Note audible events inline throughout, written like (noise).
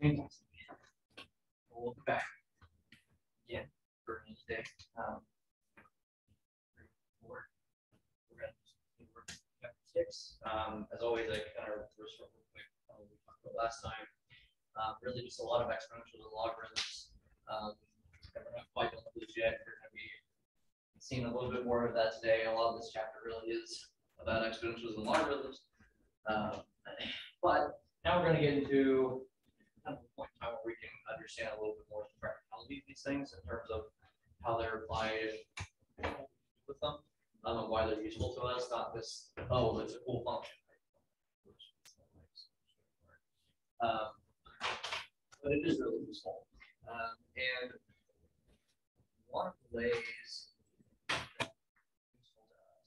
Fantastic. We'll look back again for today. Um, we're we're gonna we're chapter six. Um, as always, I kind of reverse real quick. we talked about last time. Uh, really, just a lot of exponentials and logarithms. Um, we're not quite done with yet. We're going to be seeing a little bit more of that today. A lot of this chapter really is about exponentials and logarithms. Um, but now we're going to get into kind of a point in time where we can understand a little bit more the practicality of these things in terms of how they're applied with them, um, and why they're useful to us, not this, oh, it's a cool function. Um, but it is really useful. Um, and one of the ways that it's useful to us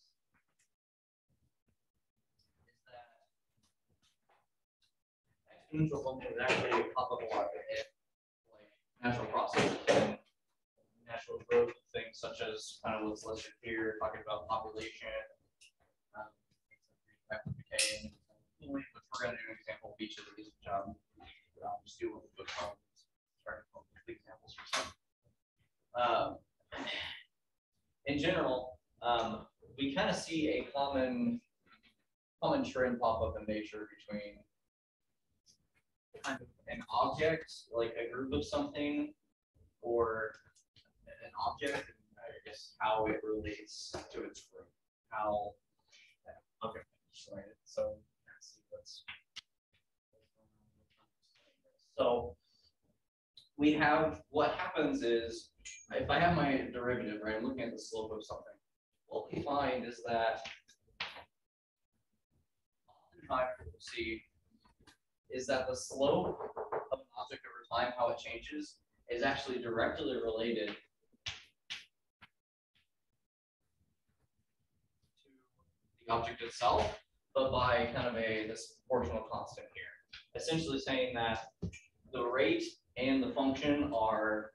is that exponential functions actually pop up a lot in like natural processes natural growth things such as kind of what's listed here, talking about population, um, which we're going to do an example of each of these, which um, I'll just do with with um, start from examples for some. Um, in general, um, we kind of see a common common trend pop up in nature between kind of an object, like a group of something, or an object, and I guess how it relates to its group, how that object is related. So let's see what's so we have, what happens is, if I have my derivative, right, I'm looking at the slope of something, what we find is that oftentimes we'll see is that the slope of an object over time, how it changes, is actually directly related to the object itself, but by kind of a this proportional constant here. Essentially saying that the rate and the function are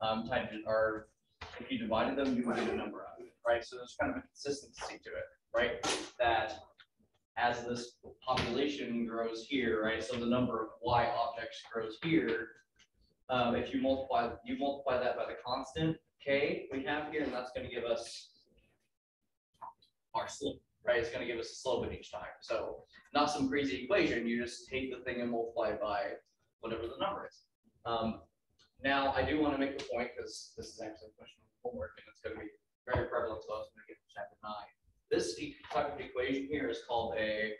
um, tied to, are, if you divided them, you would get a number out of it, right? So there's kind of a consistency to it, right? That as this population grows here, right? So the number of y objects grows here. Um, if you multiply, you multiply that by the constant k we have here, and that's going to give us our slope, right? It's going to give us a slope at each time. So not some crazy equation. You just take the thing and multiply by whatever the number is. Um, now, I do want to make the point because this is actually a question of homework and it's going to be very prevalent to us when we get to chapter nine. This type of equation here is called a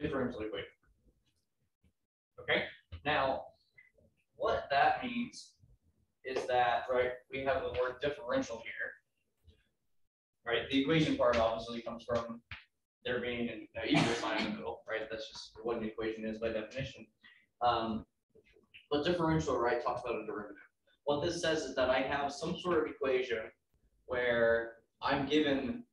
differential equation. Okay, now what that means is that, right, we have the word differential here. Right, the equation part obviously comes from there being an equal sign in the middle, right? That's just what an equation is by definition. Um, but differential, right, talks about a derivative. What this says is that I have some sort of equation where I'm given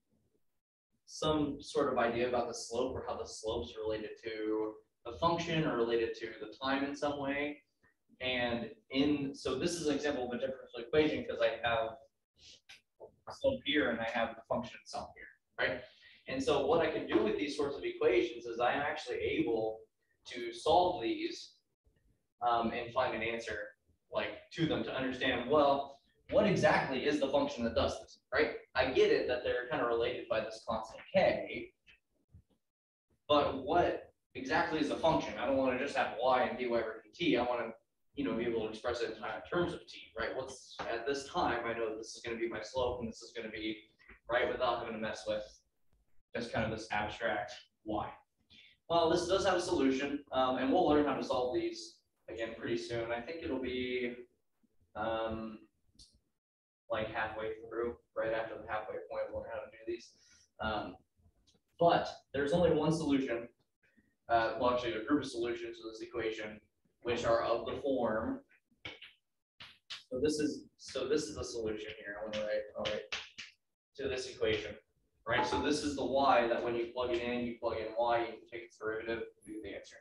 some sort of idea about the slope or how the slope's are related to the function or related to the time in some way. And in, so this is an example of a differential equation because I have slope here and I have the function itself here, right? And so what I can do with these sorts of equations is I'm actually able to solve these um, and find an answer like to them to understand, well, what exactly is the function that does this, right? I get it that they're kind of related by this constant k, but what exactly is the function? I don't want to just have y and dy over dt. I want to you know, be able to express it in terms of t, right? What's at this time, I know this is going to be my slope and this is going to be right without having to mess with just kind of this abstract y. Well, this does have a solution, um, and we'll learn how to solve these again pretty soon. I think it'll be um, like halfway through, right after the halfway point, we'll learn how to do these. Um, but there's only one solution, uh, well, actually a group of solutions to this equation, which are of the form. So this is so this is the solution here. I want to write all right to this equation, right? So this is the y that when you plug it in, you plug in y, you take its derivative, do the answer,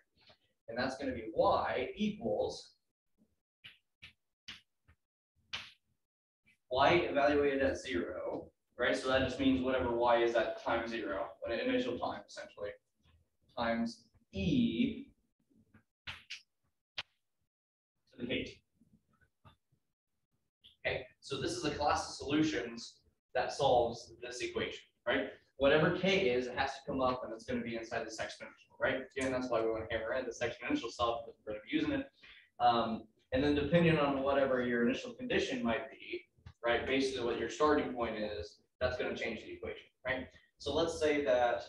and that's going to be y equals y evaluated at zero, right? So that just means whatever y is at time zero, an initial time essentially, times e to the kt. Okay, so this is a class of solutions that solves this equation, right? Whatever k is, it has to come up and it's going to be inside this exponential, right? Again, that's why we want to hammer in this exponential stuff because we're going to be using it. Um, and then depending on whatever your initial condition might be, right, basically what your starting point is, that's going to change the equation, right? So let's say that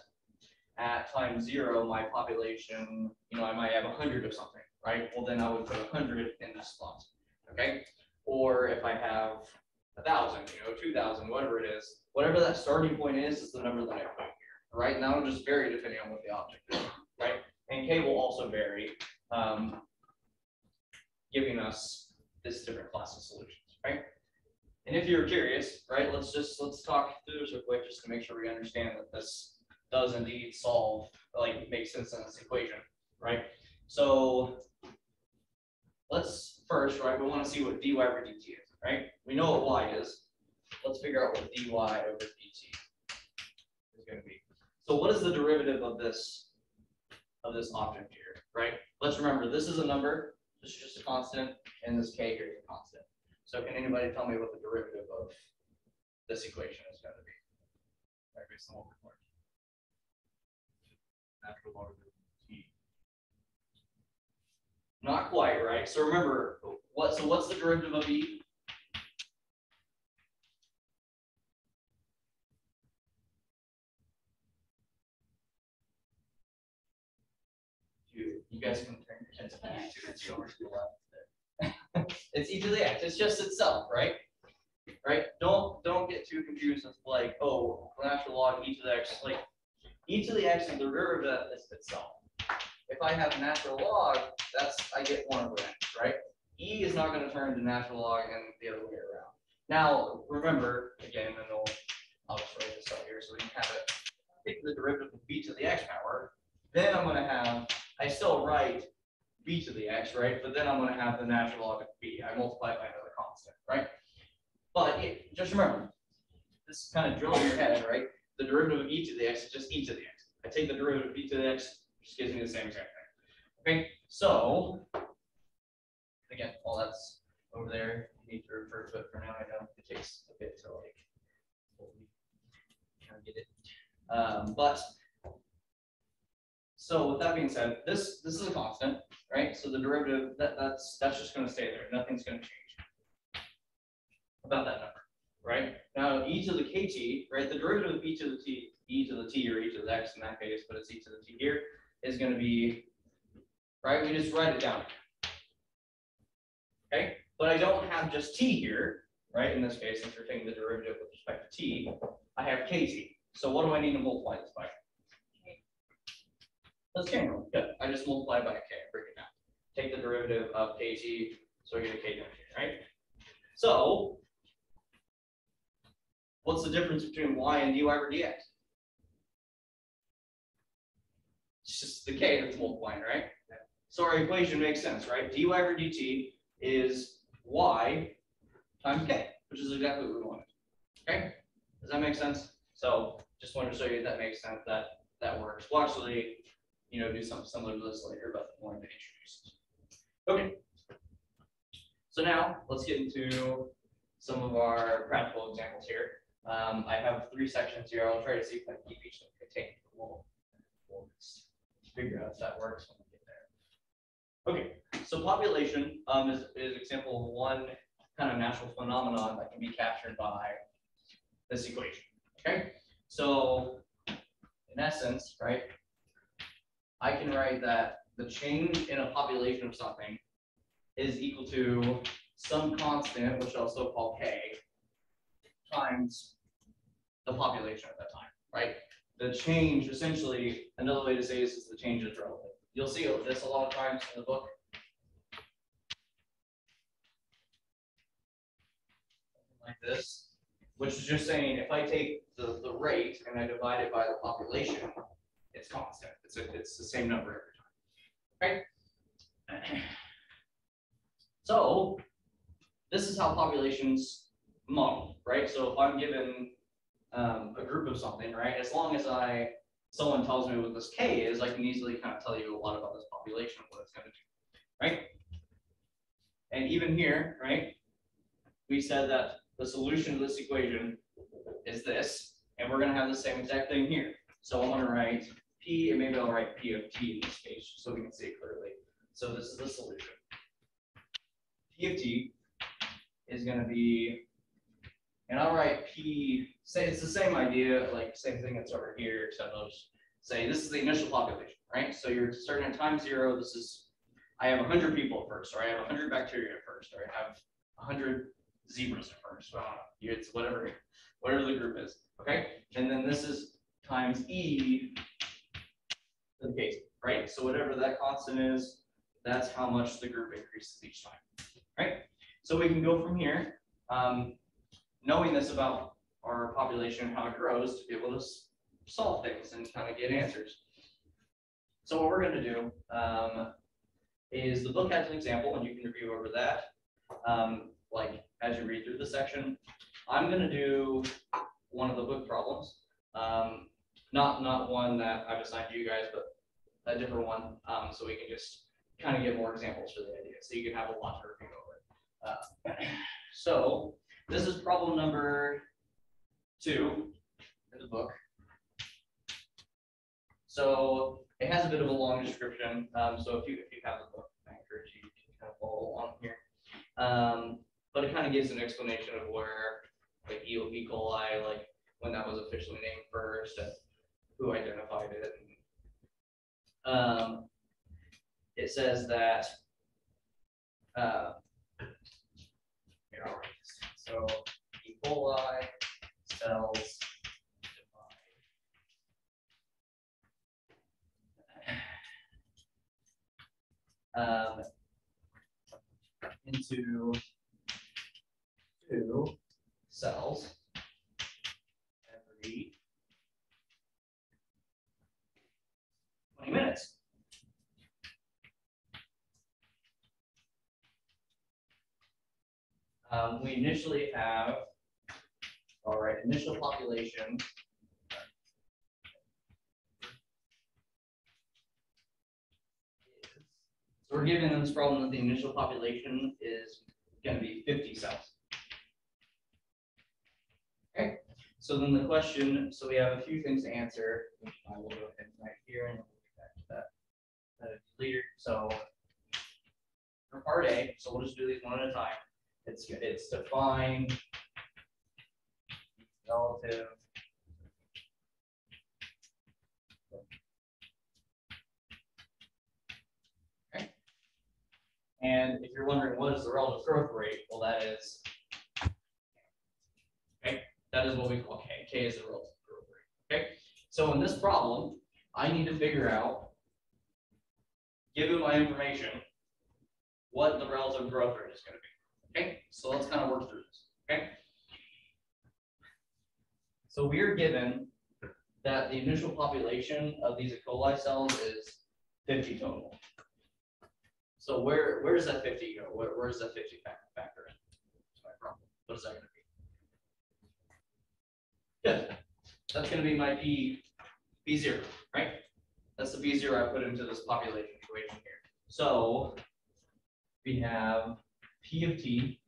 at time zero, my population, you know, I might have 100 of something, right? Well, then I would put 100 in this spot, okay? Or if I have a thousand, you know, 2,000, whatever it is, whatever that starting point is, is the number that I put here, right? And that'll just vary depending on what the object is, right? And K will also vary, um, giving us this different class of solutions, right? And if you're curious, right, let's just, let's talk through this real quick just to make sure we understand that this does indeed solve, like, make sense in this equation, right? So let's first, right, we want to see what dy over dt right? We know what y is. Let's figure out what dy over dt is going to be. So what is the derivative of this, of this object here, right? Let's remember, this is a number, this is just a constant, and this k here is a constant. So can anybody tell me what the derivative of this equation is going to be? Right, based on what learning. Natural logarithm t. Not quite, right? So remember, what, so what's the derivative of e? You, guys can turn your heads to it's over to the left. It's to x, it's just itself, right? Right? Don't, don't get too confused with like, oh, natural log e to the x, like, e to the x is the derivative of this itself. If I have natural log, that's, I get one over x, right? E is not gonna turn to natural log and the other way around. Now, remember, again, and I'll, I'll just write this out here so we can have it. Take the derivative of b to the x power, then I'm gonna have, I still write b to the x, right? But then I'm gonna have the natural log of b. I multiply it by another constant, right? But it- just remember, this is kind of drill in your head, right? The derivative of e to the x is just e to the x. I take the derivative of e to the x, just gives me the same exact thing. Okay, so again, while that's over there, you need to refer to it for now. I know it takes a bit to like kind of get it. Um, but so with that being said, this this is a constant, right? So the derivative that that's that's just going to stay there. Nothing's going to change about that number, right? Now e to the kt, right? The derivative of e to the t, e to the t or e to the x in that case, but it's e to the t here is going to be, right? We just write it down. Okay, but I don't have just t here, right? In this case, since we're taking the derivative with respect to t, I have kt. So what do I need to multiply this by? That's k. Good. I just multiply by k, break it down. Take the derivative of kt, so I get a k down here, right? So what's the difference between y and dy over dx? It's just the k that's multiplying, right? So our equation makes sense, right? dy over dt is y times k, which is exactly what we wanted. Okay, does that make sense? So just wanted to show you that makes sense, that that works. We'll actually, you know, do something similar to this later, but I more to introduce. Okay. So now let's get into some of our practical examples here. Um, I have three sections here. I'll try to see if I can keep each of contained. We'll, we'll figure out if that works when we get there. Okay, so population um, is, is example of one kind of natural phenomenon that can be captured by this equation. Okay, so in essence, right, I can write that the change in a population of something is equal to some constant, which I'll still call k, times the population at that time, right? The change, essentially, another way to say this is the change is relative. You'll see this a lot of times in the book. Like this, which is just saying if I take the, the rate and I divide it by the population, it's constant. It's a, it's the same number every time. Okay. (clears throat) So this is how populations model, right? So if I'm given um, a group of something, right, as long as I, someone tells me what this K is, I can easily kind of tell you a lot about this population, what it's gonna do, right? And even here, right, we said that the solution to this equation is this, and we're gonna have the same exact thing here. So I'm gonna write P, and maybe I'll write P of T in this case, so we can see it clearly. So this is the solution. P of T is gonna be, and I'll write P, say it's the same idea, like same thing that's over here, except I'll just say this is the initial population, right? So you're starting at time zero, this is, I have hundred people at first, or I have hundred bacteria at first, or I have hundred zebras at first, don't it's whatever, whatever the group is, okay? And then this is times E the case, right? So whatever that constant is, that's how much the group increases each time, right? So we can go from here, um, knowing this about our population and how it grows to be able to solve things and kind of get answers. So what we're gonna do, um, is the book has an example and you can review over that. Um, like as you read through the section, I'm gonna do one of the book problems. Um, not, not one that I've assigned to you guys, but a different one, um, so we can just kind of get more examples for the idea, so you can have a lot to review over. Uh, (clears throat) So, this is problem number two in the book. So, it has a bit of a long description, um, so if you, if you have the book, I encourage you to kind of follow along here. Um, but it kind of gives an explanation of where, like, E. Coli, like, when that was officially named first, and who identified it. Um, it says that, uh, here, I'll this so E. coli cells um, into two cells every twenty minutes. Um, we initially have, all right, initial population. So we're given in this problem that the initial population is gonna be fifty cells. Okay, so then the question, so we have a few things to answer, which I will go ahead write here and we'll get back to that. uh, later, so. For part A, so we'll just do these one at a time. It's, it's defined. Relative. And if you're wondering what is the relative growth rate, well, that is. Okay, that is what we call K. K is the relative growth rate. Okay, so in this problem, I need to figure out. Given my information, what the relative growth rate is gonna be. Okay, so let's kind of work through this, okay? So we are given that the initial population of these E. coli cells is fifty total. So where, where does that fifty go? Where, where does that fifty factor in? That's my problem. What is that gonna be? Good, that's gonna be my P, P zero, right? That's the P zero I put into this population equation here. So we have P of T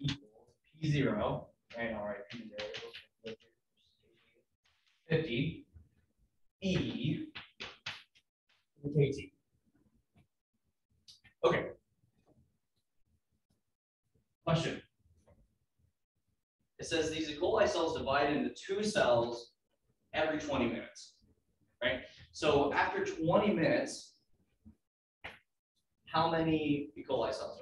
equals P zero, right, all right, P zero. Fifty, E, KT. Okay. Question. It says these E. coli cells divide into two cells every twenty minutes, right? So after twenty minutes, how many E. coli cells?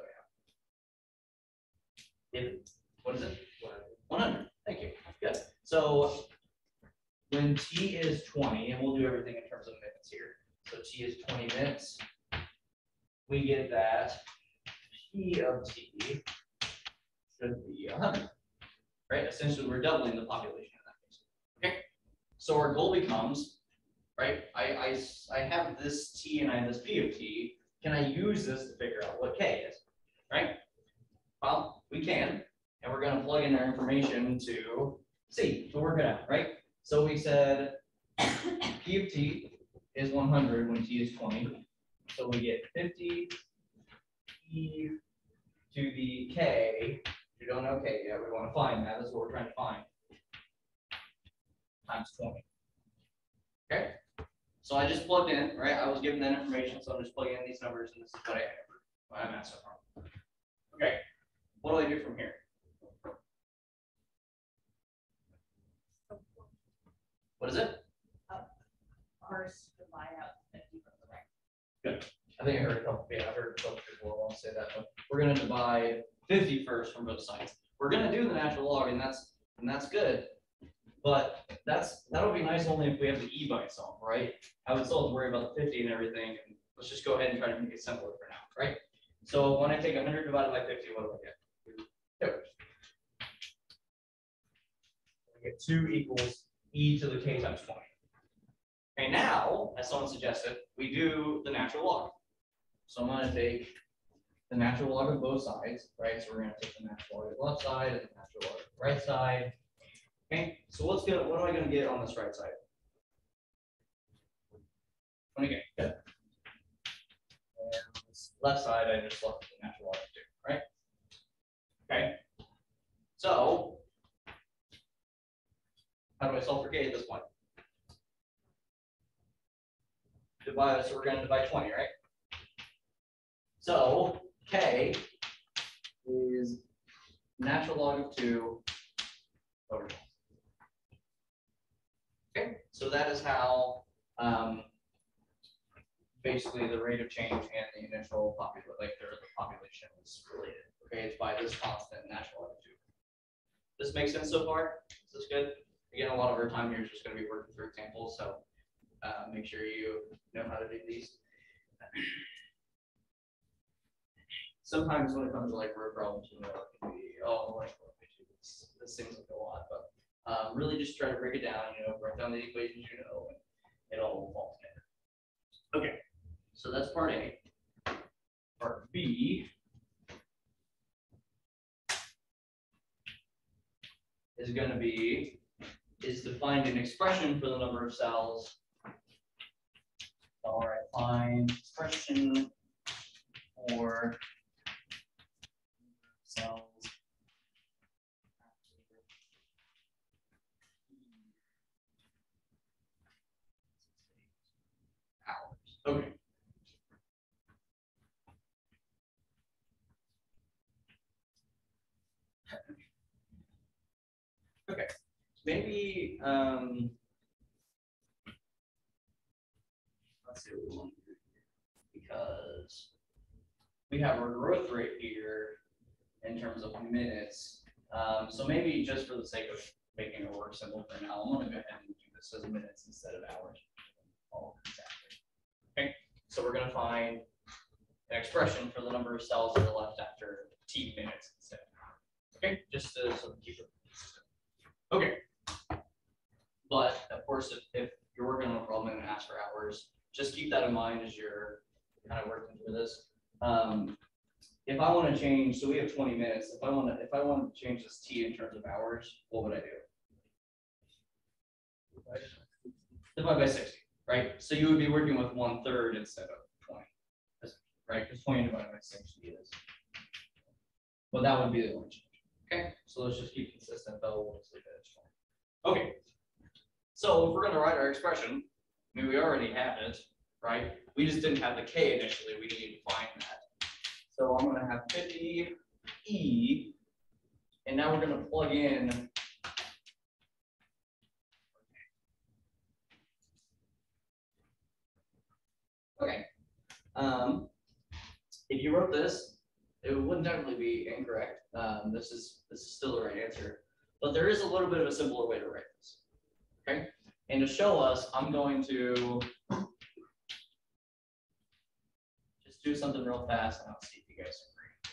What is it? One hundred, thank you, good. So when T is twenty, and we'll do everything in terms of minutes here, so T is twenty minutes. We get that P of T should be hundred, right? Essentially, we're doubling the population in that case. Okay, so our goal becomes, right, I, I, I have this T and I have this P of T, can I use this to figure out what K is, right? Well, we can, And we're gonna plug in our information to see, to work it out, right? So we said P of t is one hundred when t is twenty. So we get fifty e to the k. If you don't know k yet, we wanna find that, that's what we're trying to find. Times twenty. Okay, so I just plugged in, right? I was given that information, so I'm just plugging in these numbers and this is what I have. I'm at so. Okay, what do I do from here? What is it? First, divide out fifty from the right. I think I heard a couple, yeah, I heard a couple people want to say that, but we're gonna divide 50 first from both sides. We're gonna do the natural log and that's, and that's good. But that's, that'll be nice only if we have the e by itself, right? I would still have to worry about the fifty and everything, and let's just go ahead and try to make it simpler for now, right? So when I take hundred divided by fifty, what do I get? Two. I get two equals e to the k times twenty. And now, as someone suggested, we do the natural log. So I'm gonna take the natural log of both sides, right? So we're gonna take the natural log of the left side and the natural log of the right side. Okay, so what's gonna, what am I gonna get on this right side? Twenty K, good. And this left side, I just left the natural log of two, right? Okay, so how do I solve for K at this point? divide, so we're gonna divide twenty, right? So K is natural log of two over. 12. Okay, so that is how, um, basically the rate of change and the initial population, like their the population is related. Okay, it's by this constant natural log. This makes sense so far? Is this good? Again, a lot of our time here is just gonna be working through examples, so uh, make sure you know how to do these. Sometimes when it comes to like word problems, you know, it can be, oh, like, this, this seems like a lot, but, um, really just try to break it down, you know, break down the equations you know, and it all will fall together. Okay, so that's part A. Part B. Is gonna be, is to find an expression for the number of cells all right, find expression for cells. Okay, maybe, um, let's see what we want to do here. Because we have our growth rate here in terms of minutes. Um, so maybe just for the sake of making it work simple for now, I'm gonna go ahead and do this as minutes instead of hours. Okay, so we're gonna find an expression for the number of cells that are left after T minutes instead. Okay, just to sort of keep it. Okay. But of course, if, if you're working on a problem and ask for hours, just keep that in mind as you're kind of working through this. Um, if I want to change, so we have twenty minutes, if I want to, if I want to change this T in terms of hours, what would I do? Divide by sixty, right? So you would be working with one third instead of twenty, right? Because twenty divided by sixty is. Well, that would be the only change. Okay, so let's just keep consistent, though, we'll. Okay. So if we're gonna write our expression, I mean, we already have it, right? We just didn't have the K initially, we need to find that. So I'm gonna have fifty E, and now we're gonna plug in. Okay, um, if you wrote this, it wouldn't definitely be incorrect. Um, this is, this is still the right answer, but there is a little bit of a simpler way to write this. Okay, and to show us, I'm going to just do something real fast and I'll see if you guys agree.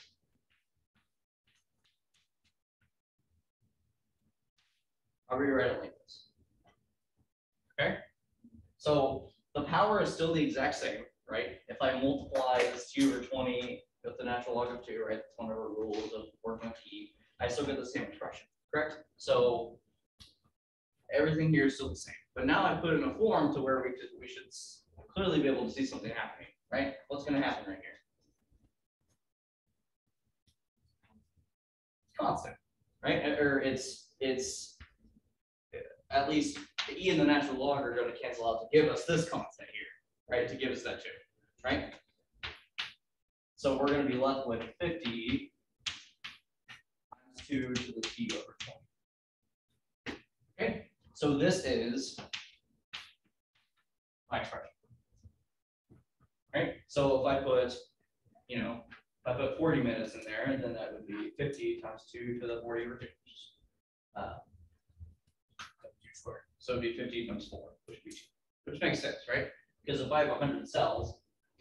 I'll rewrite it like this. Okay, so the power is still the exact same, right? If I multiply this two over twenty with the natural log of two, right? That's one of our rules of working with e. I still get the same expression, correct? So everything here is still the same. But now I put in a form to where we, could, we should clearly be able to see something happening, right? What's going to happen right here? constant, right? Or it's it's uh, at least the e and the natural log are going to cancel out to give us this constant here, right? To give us that two, right? So we're going to be left with 50 times 2 to the t over 20 so this is my expression. Right, so if I put, you know, if I put forty minutes in there, then that would be fifty times two to the forty over two. which uh, squared. So it'd be fifty times four, which would be, two, which makes sense, right? Because if I have hundred cells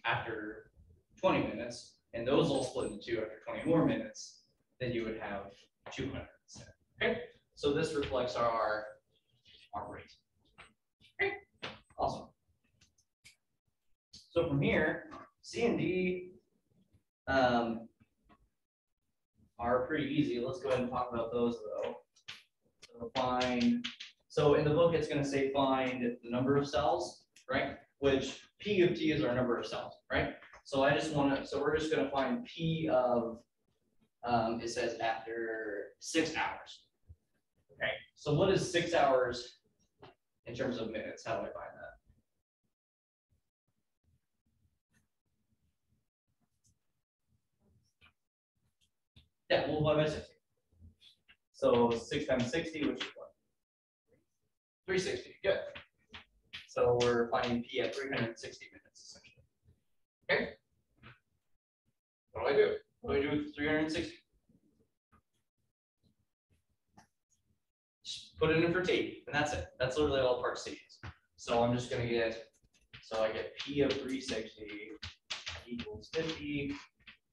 after twenty minutes, and those all split into two after twenty more minutes, then you would have two hundred. Okay, so this reflects our, our rate. Okay, awesome. So from here, C and D um, are pretty easy. Let's go ahead and talk about those though. So find, so in the book, it's gonna say find the number of cells, right? Which P of T is our number of cells, right? So I just wanna, so we're just gonna find P of, um, it says after six hours. Okay, so what is six hours in terms of minutes. How do I find that? Yeah, we'll multiply 60. So 6 times 60, which is what? 360, good. So we're finding P at 360 minutes, essentially. Okay? What do I do? What do I do with 360? Put it in for T, and that's it. That's literally all part C is. So I'm just gonna get, so I get P of three sixty equals fifty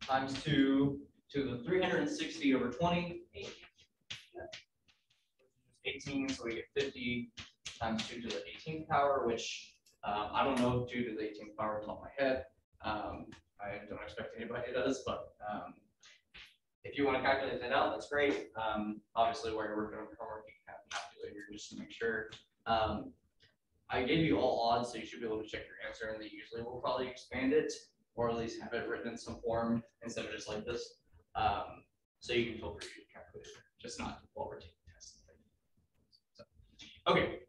times two to the three hundred and sixty over twenty. Eighteen, so we get fifty times two to the eighteenth power, which, um, I don't know two to the eighteenth power off my head. Um, I don't expect anybody does, but, um, if you wanna calculate that out, that's great. Um, obviously, while you're working on your homework, you can have a calculator just to make sure. Um, I gave you all odds, so you should be able to check your answer, and they usually will probably expand it, or at least have it written in some form instead of just like this. Um, so you can feel free to calculate it, just not while we're taking tests. So, Okay.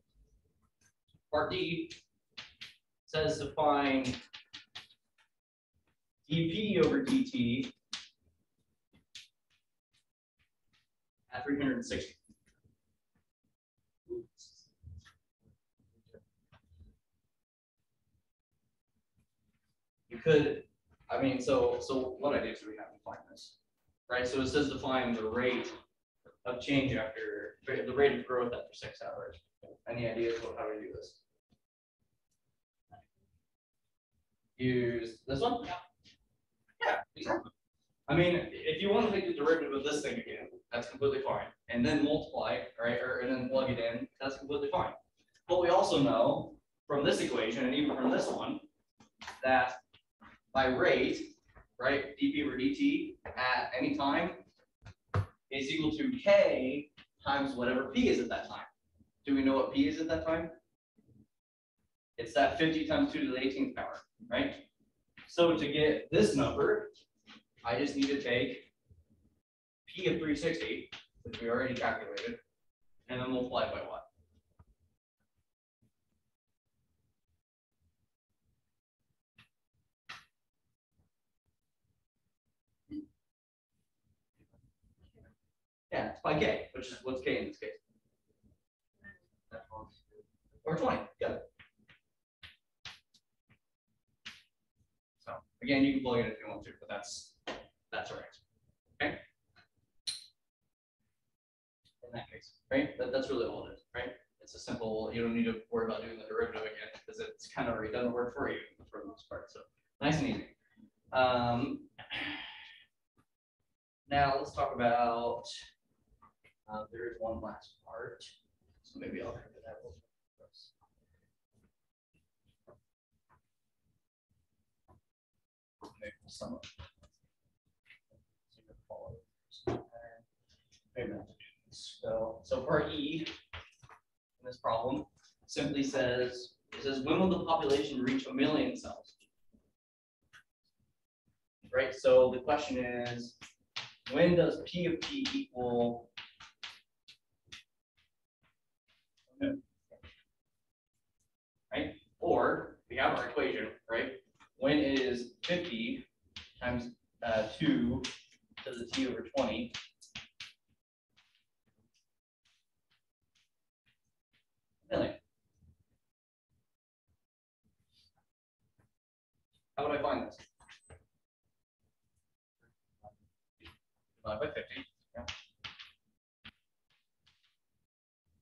Part D says to find dp over dt at three hundred and sixty. You could, I mean, so, so what I do is we have to find this, right? So it says to find the rate of change after, the rate of growth after six hours. Any ideas what, how we do this? Use this one? Yeah. Yeah, exactly. I mean, if you want to take the derivative of this thing again, that's completely fine. And then multiply, right, or and then plug it in, that's completely fine. But we also know from this equation and even from this one, that by rate, right, dp over dt at any time is equal to k times whatever p is at that time. Do we know what p is at that time? It's that fifty times two to the eighteenth power, right? So to get this number, I just need to take p of three sixty, which we already calculated, and then multiply it by what? Yeah, it's by k, which is what's k in this case. Or twenty, yeah. So again, you can plug it if you want to, but that's, that's our answer. Okay? In that case, right? That, that's really all it is, right? It's a simple, you don't need to worry about doing the derivative again, because it's kind of already done the work for you for the most part, so nice and easy. Um, now let's talk about, uh, there is one last part, so maybe I'll cover that. up. So, so part E in this problem simply says, it says, when will the population reach a million cells? Right, so the question is, when does P of T equal right? Or we have our equation, right? When is 50 times uh, 2 to the t over 20 How would I find this? Divide by fifty. yeah.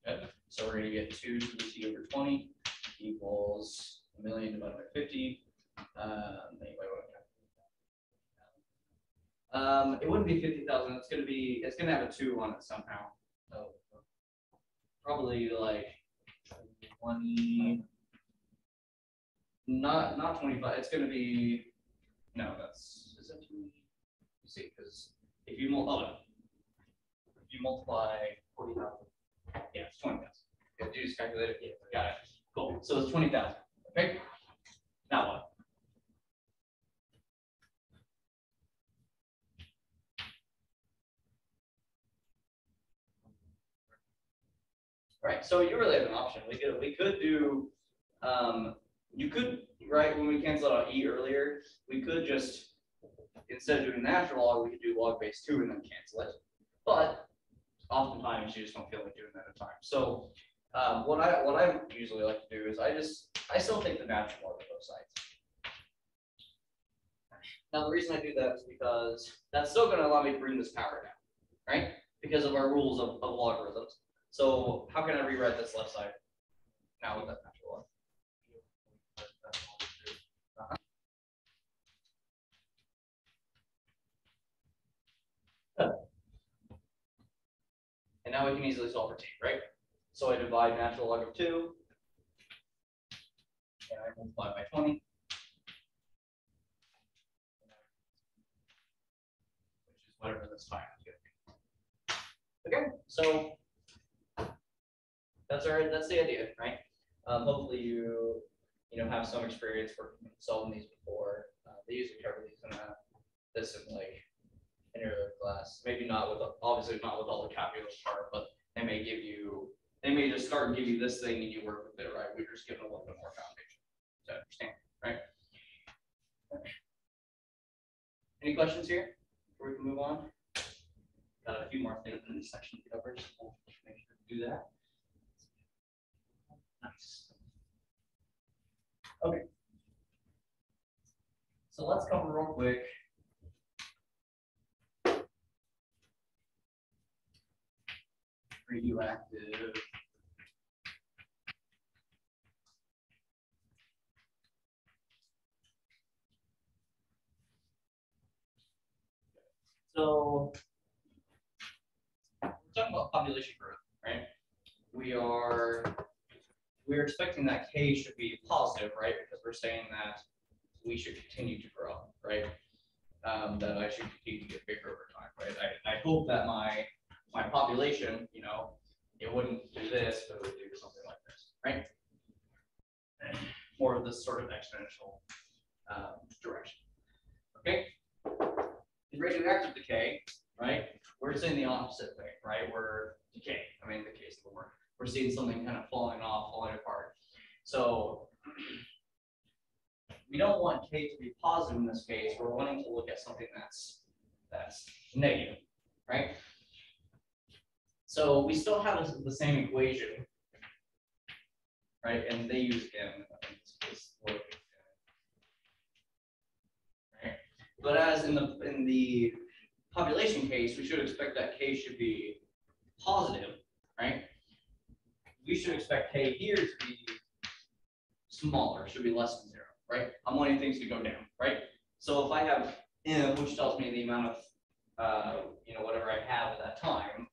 Good, so we're gonna get two to the T over twenty equals a million divided by fifty. Um, anyway, Um, it wouldn't be fifty thousand, it's gonna be, it's gonna have a two on it somehow, so. Probably like twenty. Not, not twenty-five, it's gonna be, no, that's, is too? You see, because if you multiply, oh, no. If you multiply forty thousand, yeah, it's twenty thousand. Did you just calculate it? Yeah, got it. Cool, so it's twenty thousand, okay? Now what? Right, so you really have an option. We could, we could do, um, you could, right, when we canceled out E earlier, we could just, instead of doing natural log, we could do log base two and then cancel it. But oftentimes you just don't feel like doing that at a time. So, um, what I, what I usually like to do is I just, I still take the natural log of both sides. Now, the reason I do that is because that's still gonna allow me to bring this power down, right? Because of our rules of, of logarithms. So how can I rewrite this left side? Now with that natural log. Uh-huh. Good. And now we can easily solve for t, right? So I divide natural log of two. And I multiply by twenty. Which is whatever this time. Okay, so that's our, that's the idea, right? Um, hopefully you, you know, have some experience working, solving these before. Uh, they usually cover these in a, this in like, in your class, maybe not with, obviously not with all the calculus part, but they may give you, they may just start and give you this thing and you work with it, right? We're just giving a little bit more foundation to understand, right? Any questions here before we can move on? Got a few more things in this section to cover, so we'll make sure to do that. Nice. Okay. So let's cover real quick. Radioactive. So. We're talking about population growth, right? We are we're expecting that K should be positive, right? Because we're saying that we should continue to grow, right? Um, that I should continue to get bigger over time, right? I, I hope that my, my population, you know, it wouldn't do this, but it would do something like this, right? More of this sort of exponential, um, direction, okay? In radioactive decay, right, we're seeing the opposite thing, right? We're decay, I mean, the case of the word we're seeing something kind of falling off, falling apart. So we don't want K to be positive in this case. We're wanting to look at something that's that's negative, right? So we still have the same equation, right? And they use M. Right? But as in the in the population case, we should expect that K should be positive, right? we should expect K here to be smaller, should be less than zero, right? I'm wanting things to go down, right? So if I have M, which tells me the amount of, uh, you know, whatever I have at that time,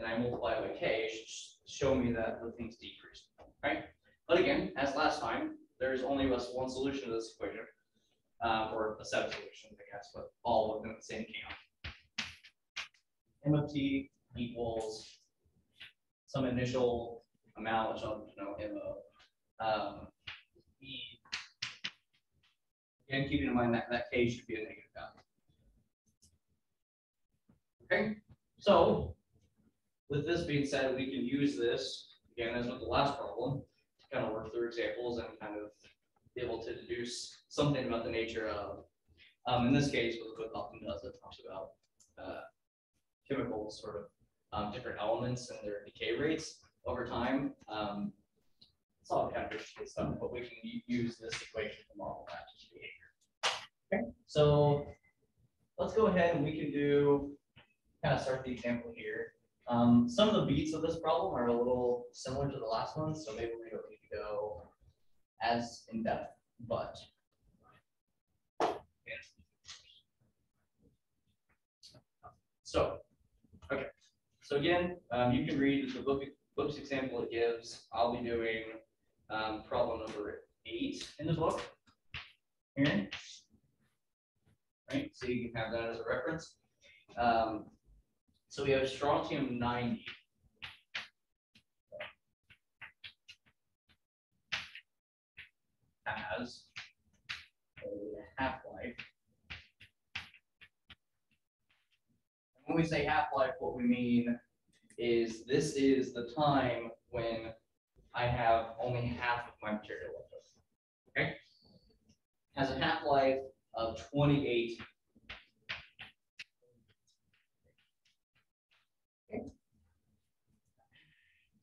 and I multiply by K, it should show me that the things decrease, right? But again, as last time, there's only us one solution to this equation, uh, or a set of solutions, I guess, but all within the same camp. M of T equals some initial amount, which I'll know him of. Um, E. Again, keeping in mind that that K should be a negative value. Okay, so with this being said, we can use this, again, as with the last problem, to kind of work through examples and kind of be able to deduce something about the nature of, um, in this case, what the book often does, it talks about, uh, chemicals, sort of, um, different elements and their decay rates over time. Um, it's all kind of interesting stuff, but we can use this equation to model that behavior. Okay, so let's go ahead and we can do, kind of start the example here. Um, some of the beats of this problem are a little similar to the last one, so maybe we don't need to go as in depth, but. So, okay, so again, um, you can read the book, book's example it gives. I'll be doing, um, problem number eight in the book. Here. Right, so you can have that as a reference. Um, so we have strontium ninety. Has a half-life. When we say half-life, what we mean is this is the time when I have only half of my material left. Okay? Has a half-life of twenty-eight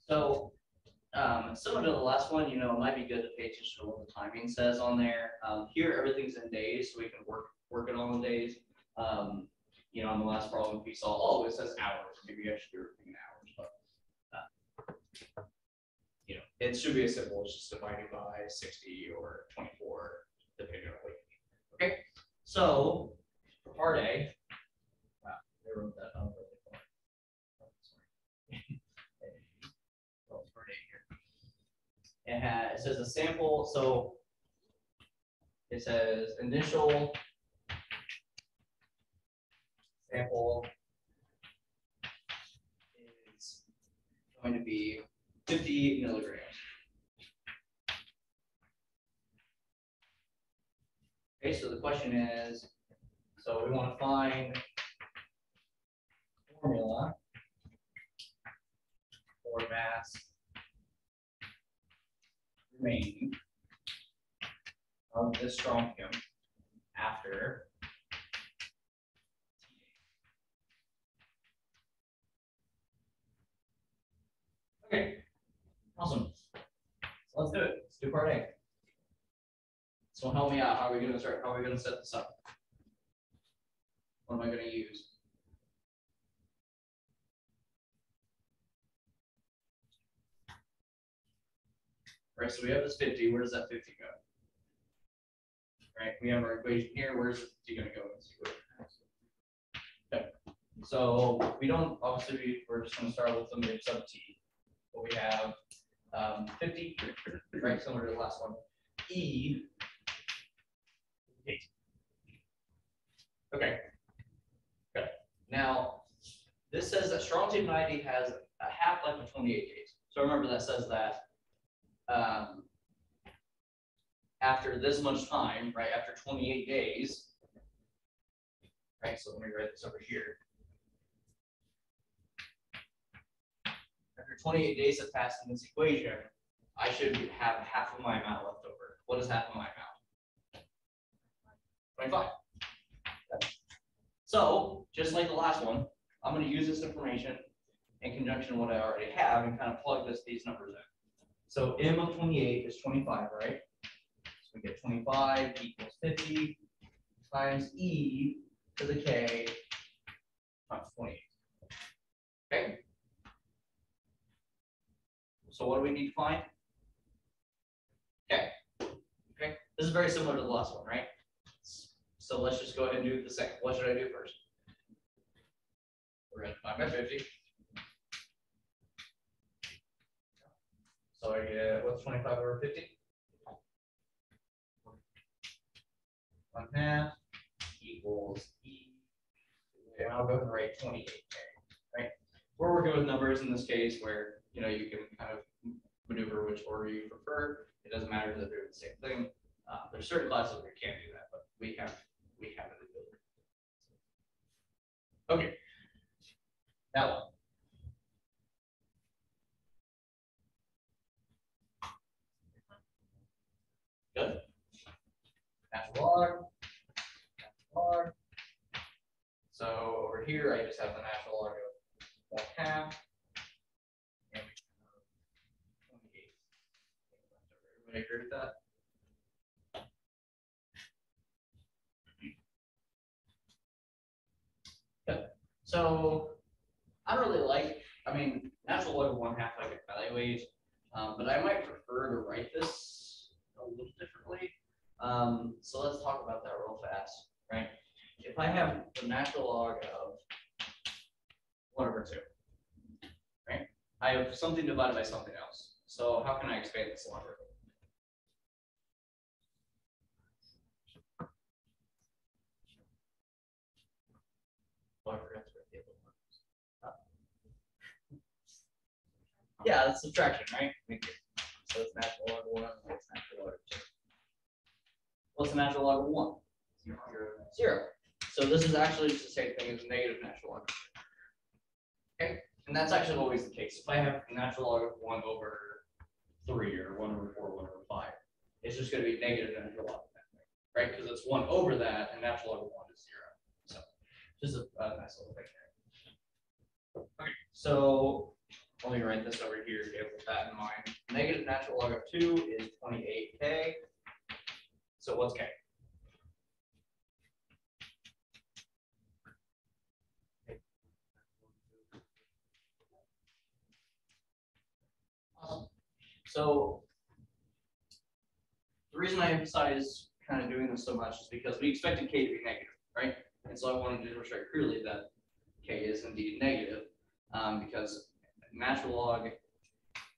So, um, similar to the last one, you know, it might be good to pay attention to what the timing says on there. Um, here, everything's in days, so we can work, work it on the days. Um, you know, on the last problem, we saw, oh, it says hours, maybe I should do everything in hours, but. uh, You know, it should be as simple as just dividing by sixty or twenty-four, depending on what you need. Okay, so, for part A. Wow, wrote that down really quick. Oh, sorry. well, it's pretty here. It has, it says a sample, so it says initial sample is going to be fifty milligrams. Okay, so the question is, so we want to find formula for mass remaining of this strontium after Okay, awesome. So let's do it. Let's do part A. So help me out. How are we gonna start? How are we gonna set this up? What am I gonna use? Right, so we have this fifty, where does that fifty go? Right, we have our equation here, where's go in this equation? Okay, so we don't, obviously, we- we're just gonna start with the sub t. But we have, um, fifty, right, similar to the last one, E. Okay. Okay, now, this says that strontium ninety has a half-life of twenty-eight days, so remember that says that um, after this much time, right, after twenty-eight days, right, so let me write this over here. After twenty-eight days have passed in this equation, I should have half of my amount left over. What is half of my amount? Twenty-five. So, just like the last one, I'm gonna use this information in conjunction with what I already have and kind of plug this, these numbers in. So M of twenty-eight is twenty-five, right? So we get twenty-five equals fifty times E to the K times twenty-eight. Okay? So what do we need to find? Okay, okay, this is very similar to the last one, right? So let's just go ahead and do the second. What should I do first? We're gonna divide by fifty. So I get, what's twenty-five over fifty? One half equals E. And I'll go ahead and write twenty-eight K, right? we're working with numbers in this case where, you know, you can kind of maneuver which order you prefer. It doesn't matter, that they're the same thing. Uh, there's certain classes where you can't do that, but we have, we have it. Okay. That one. Good. Natural log. natural log. So over here, I just have the natural log of one half. and we have 28. Everybody agree with that? Good. So I don't really like, I mean, natural log of one half I could evaluate, um, but I might prefer to write this a little differently. Um, so let's talk about that real fast, right? If I have the natural log of one over two, right? I have something divided by something else. So how can I expand this logarithm? Ones. (laughs) Yeah, that's subtraction, right? Thank you. So it's natural log of one, and it's natural log of two. What's the natural log of one? Zero. So this is actually just the same thing as negative natural log. Okay, and that's actually always the case. If I have natural log of one over three or one over four, one over five, it's just gonna be negative natural log of that, right? Because it's one over that and natural log of one is zero. So just a, a nice little thing there. Okay, so let me write this over here, okay, with that in mind. Negative natural log of two is twenty-eight K. So what's K? So the reason I emphasize kind of doing this so much is because we expected K to be negative, right? And so I wanted to demonstrate clearly that K is indeed negative, um, because natural log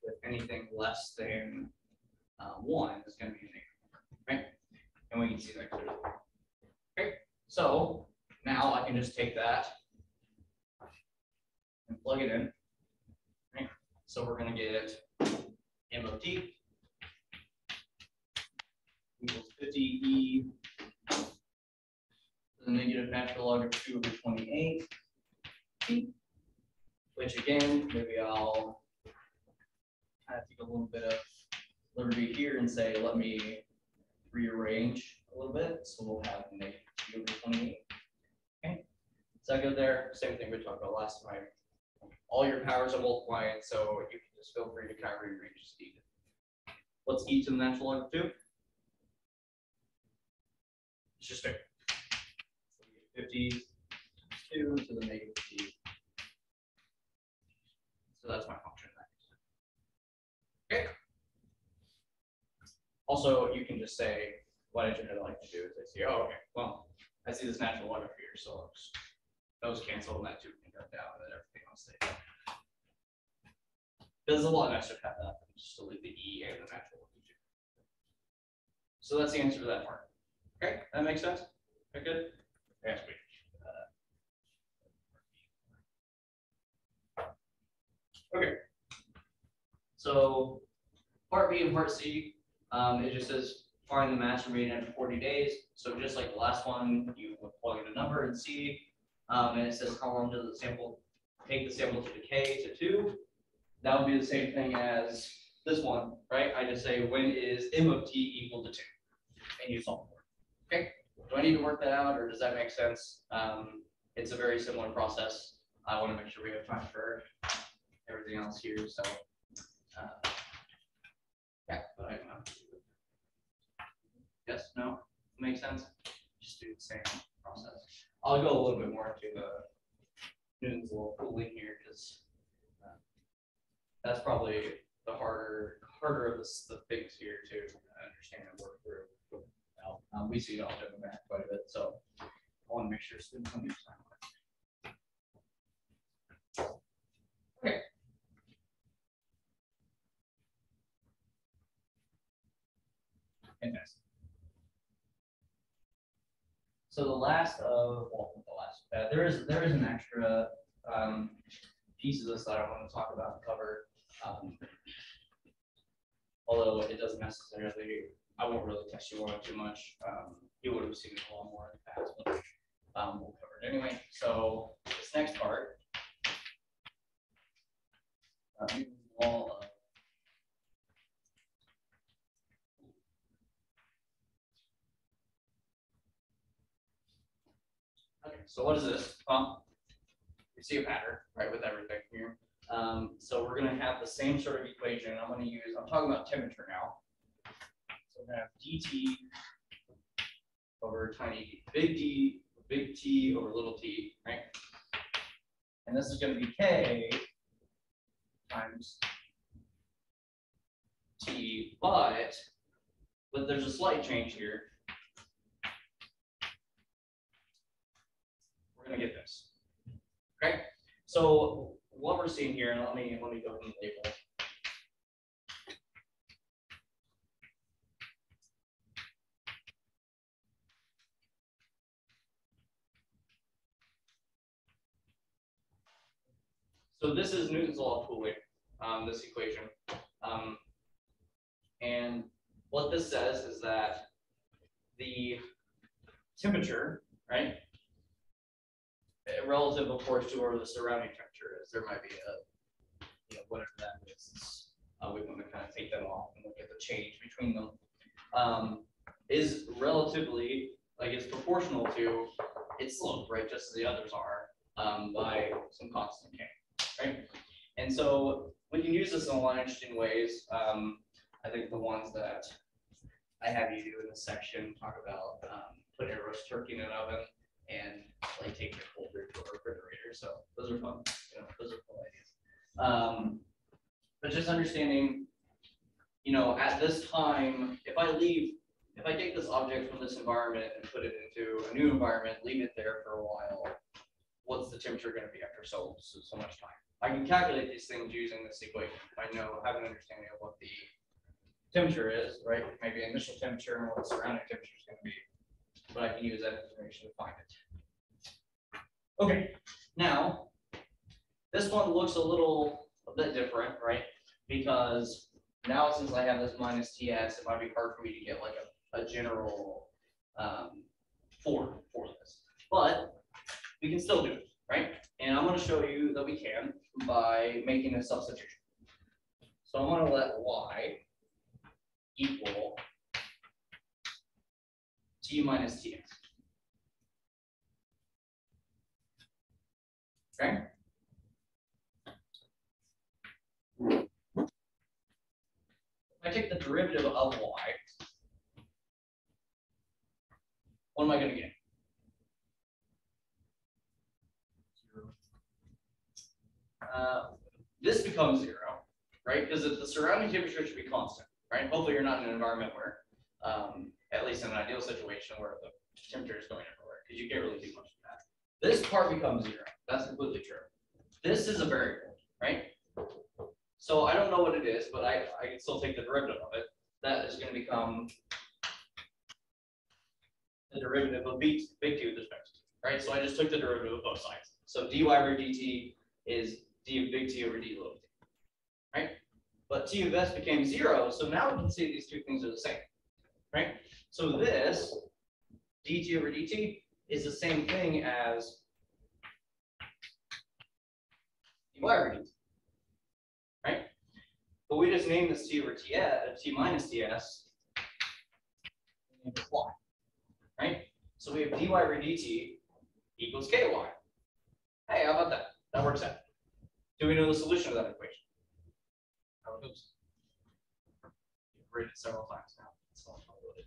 with anything less than uh, one is going to be negative, right? And we can see that clearly. Okay, so now I can just take that and plug it in. Right? So we're going to get M of t equals 50 e to the negative natural log of 2 over 28 t, which again, maybe I'll kind of take a little bit of liberty here and say, let me rearrange a little bit. So we'll have negative t over 28. Okay, is I go there? Same thing we talked about last time. All your powers are multiplying, so you can just feel free to kind of rearrange as needed. What's e to the natural log of 2? It's just 2. So we get 50 2 to the negative t. That's my function. Okay. Also, you can just say, what I generally like to do is I see, oh, okay, well, I see this natural up here, so I'll those cancel and that two can go down and then everything else stays. It's a lot nicer to have that than just leave the E and the natural log. So that's the answer to that part. Okay, that makes sense? Okay, good? Yes, we. Okay. So part B and part C, um, it just says find the master mean after forty days. So just like the last one, you plug in a number and see, um, and it says how long does the sample, take the sample to decay to two. That would be the same thing as this one, right? I just say when is M of T equal to two? And you solve for it. Okay, do I need to work that out or does that make sense? Um, it's a very similar process. I want to make sure we have time for everything else here, so. uh, Yeah, but I don't know. Yes, no, makes sense? Just do the same process. I'll go a little bit more into the Newton's little cooling here, because that's probably the harder, harder of the, the things here to understand and work through. Um, we see it all the back quite a bit, so I want to make sure students understand. Okay. So the last of, well, the last, uh, there is, there is an extra, um, pieces of this that I want to talk about and cover. Um, Although it doesn't necessarily, I won't really test you on too much. Um, you would have seen it a lot more in the past, but um, we'll cover it anyway. So this next part. uh, Okay, so what is this? Well, you see a pattern, right, with everything here. Um, so we're gonna have the same sort of equation. I'm gonna use, I'm talking about temperature now. So we're gonna have dt over tiny d, big D, big T over little t, right? And this is gonna be K times T, but, but there's a slight change here. We're gonna get this. Okay, so what we're seeing here, and let me, let me go from the table. So this is Newton's law of cooling, um, this equation. Um, and what this says is that the temperature, right? Relative, of course, to where the surrounding temperature is, there might be a, you know, whatever that is. Uh, we want to kind of take them off and look at the change between them. Um, is relatively, like it's proportional to its slope, right, just as the others are, um, by some constant k, right? And so we can use this in a lot of interesting ways. Um, I think the ones that I have you do in this section talk about um, putting a roast turkey in an oven and like taking it colder to a refrigerator. So those are fun. You know, those are cool ideas. Um, but just understanding, you know, at this time, if I leave, if I take this object from this environment and put it into a new environment, leave it there for a while, what's the temperature going to be after so, so so much time? I can calculate these things using this equation. I know, have an understanding of what the temperature is, right? Maybe initial temperature and what the surrounding temperature is going to be. But I can use that information to find it. Okay, now, this one looks a little, a bit different, right? Because now since I have this minus TS, it might be hard for me to get like a, a general um, form for this. But we can still do it, right? And I'm gonna show you that we can by making a substitution. So I'm gonna let y equal t minus ts. Okay? If I take the derivative of y, what am I gonna get? Uh, This becomes zero, right? Because the surrounding temperature should be constant, right? Hopefully you're not in an environment where, um, at least in an ideal situation where the temperature is going everywhere, because you can't really do much of that. This part becomes zero. That's completely true. This is a variable, right? So I don't know what it is, but I, I can still take the derivative of it. That is gonna become the derivative of big, big T with respect to, T, right? So I just took the derivative of both sides. So dy over dt is d of big T over d little t, right? But t of s became zero, so now we can see these two things are the same, right? So this dt over dt is the same thing as dy over dt, right? But we just named this t over t, uh, t minus ts, and y, right? So we have dy over dt equals ky. Hey, how about that? That works out. Do we know the solution to that equation? I would hope so. You've read it several times now. It's all loaded.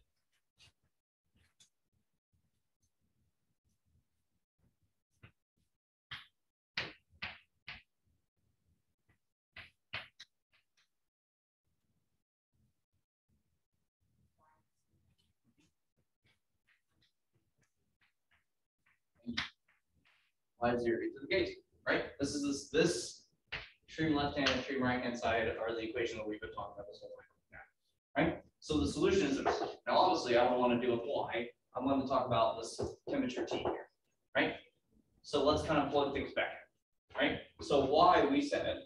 y zero to the gate, right? This is this, this extreme left hand and extreme right hand side are the equation that we've been talking about this whole now, right? So the solution is this. Now, obviously, I don't want to do a y. I'm going to talk about this temperature T here, right? So let's kind of plug things back, in, right? So y we said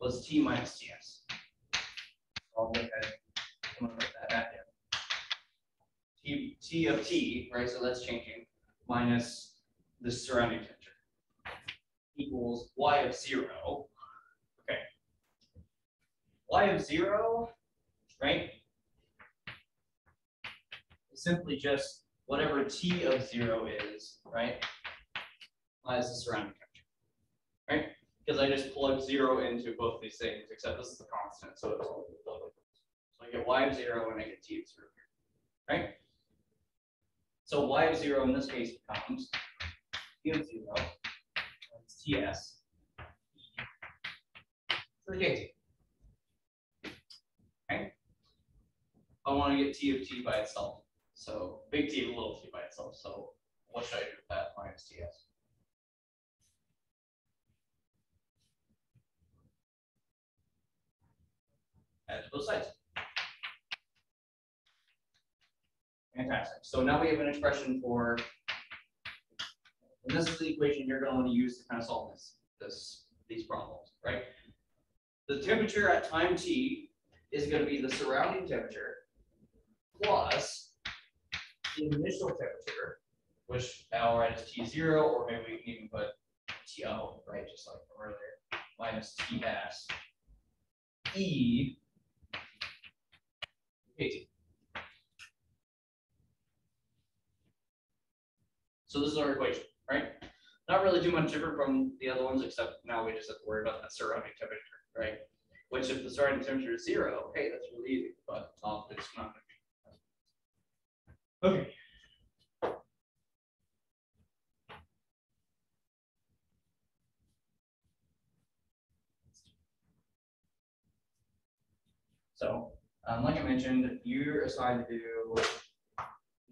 was t minus ts. I'll go ahead and that back in. T, t of t, right, so that's changing, minus the surrounding temperature. Equals y of zero. Okay. Y of zero, right? Simply just whatever t of zero is, right? Minus the surrounding temperature, right? Because I just plug zero into both these things, except this is a constant, so it's. So I get y of zero and I get t of zero right? So y of zero in this case becomes t of zero, that's ts. For kt. Okay? I want to get t of t by itself, so big T little t by itself, so what should I do with that minus ts? Add to both sides. Fantastic. So now we have an expression for, and this is the equation you're going to use to kind of solve this, this, these problems, right? The temperature at time t is going to be the surrounding temperature plus the initial temperature, which I'll write as T zero, or maybe we can even put TO, right, just like from earlier, minus TS E KT. So this is our equation, right? Not really too much different from the other ones, except now we just have to worry about that surrounding temperature, right? Which if the surrounding temperature is zero, hey, that's really easy, but um, it's not. Okay. So, um, like I mentioned, you're assigned to do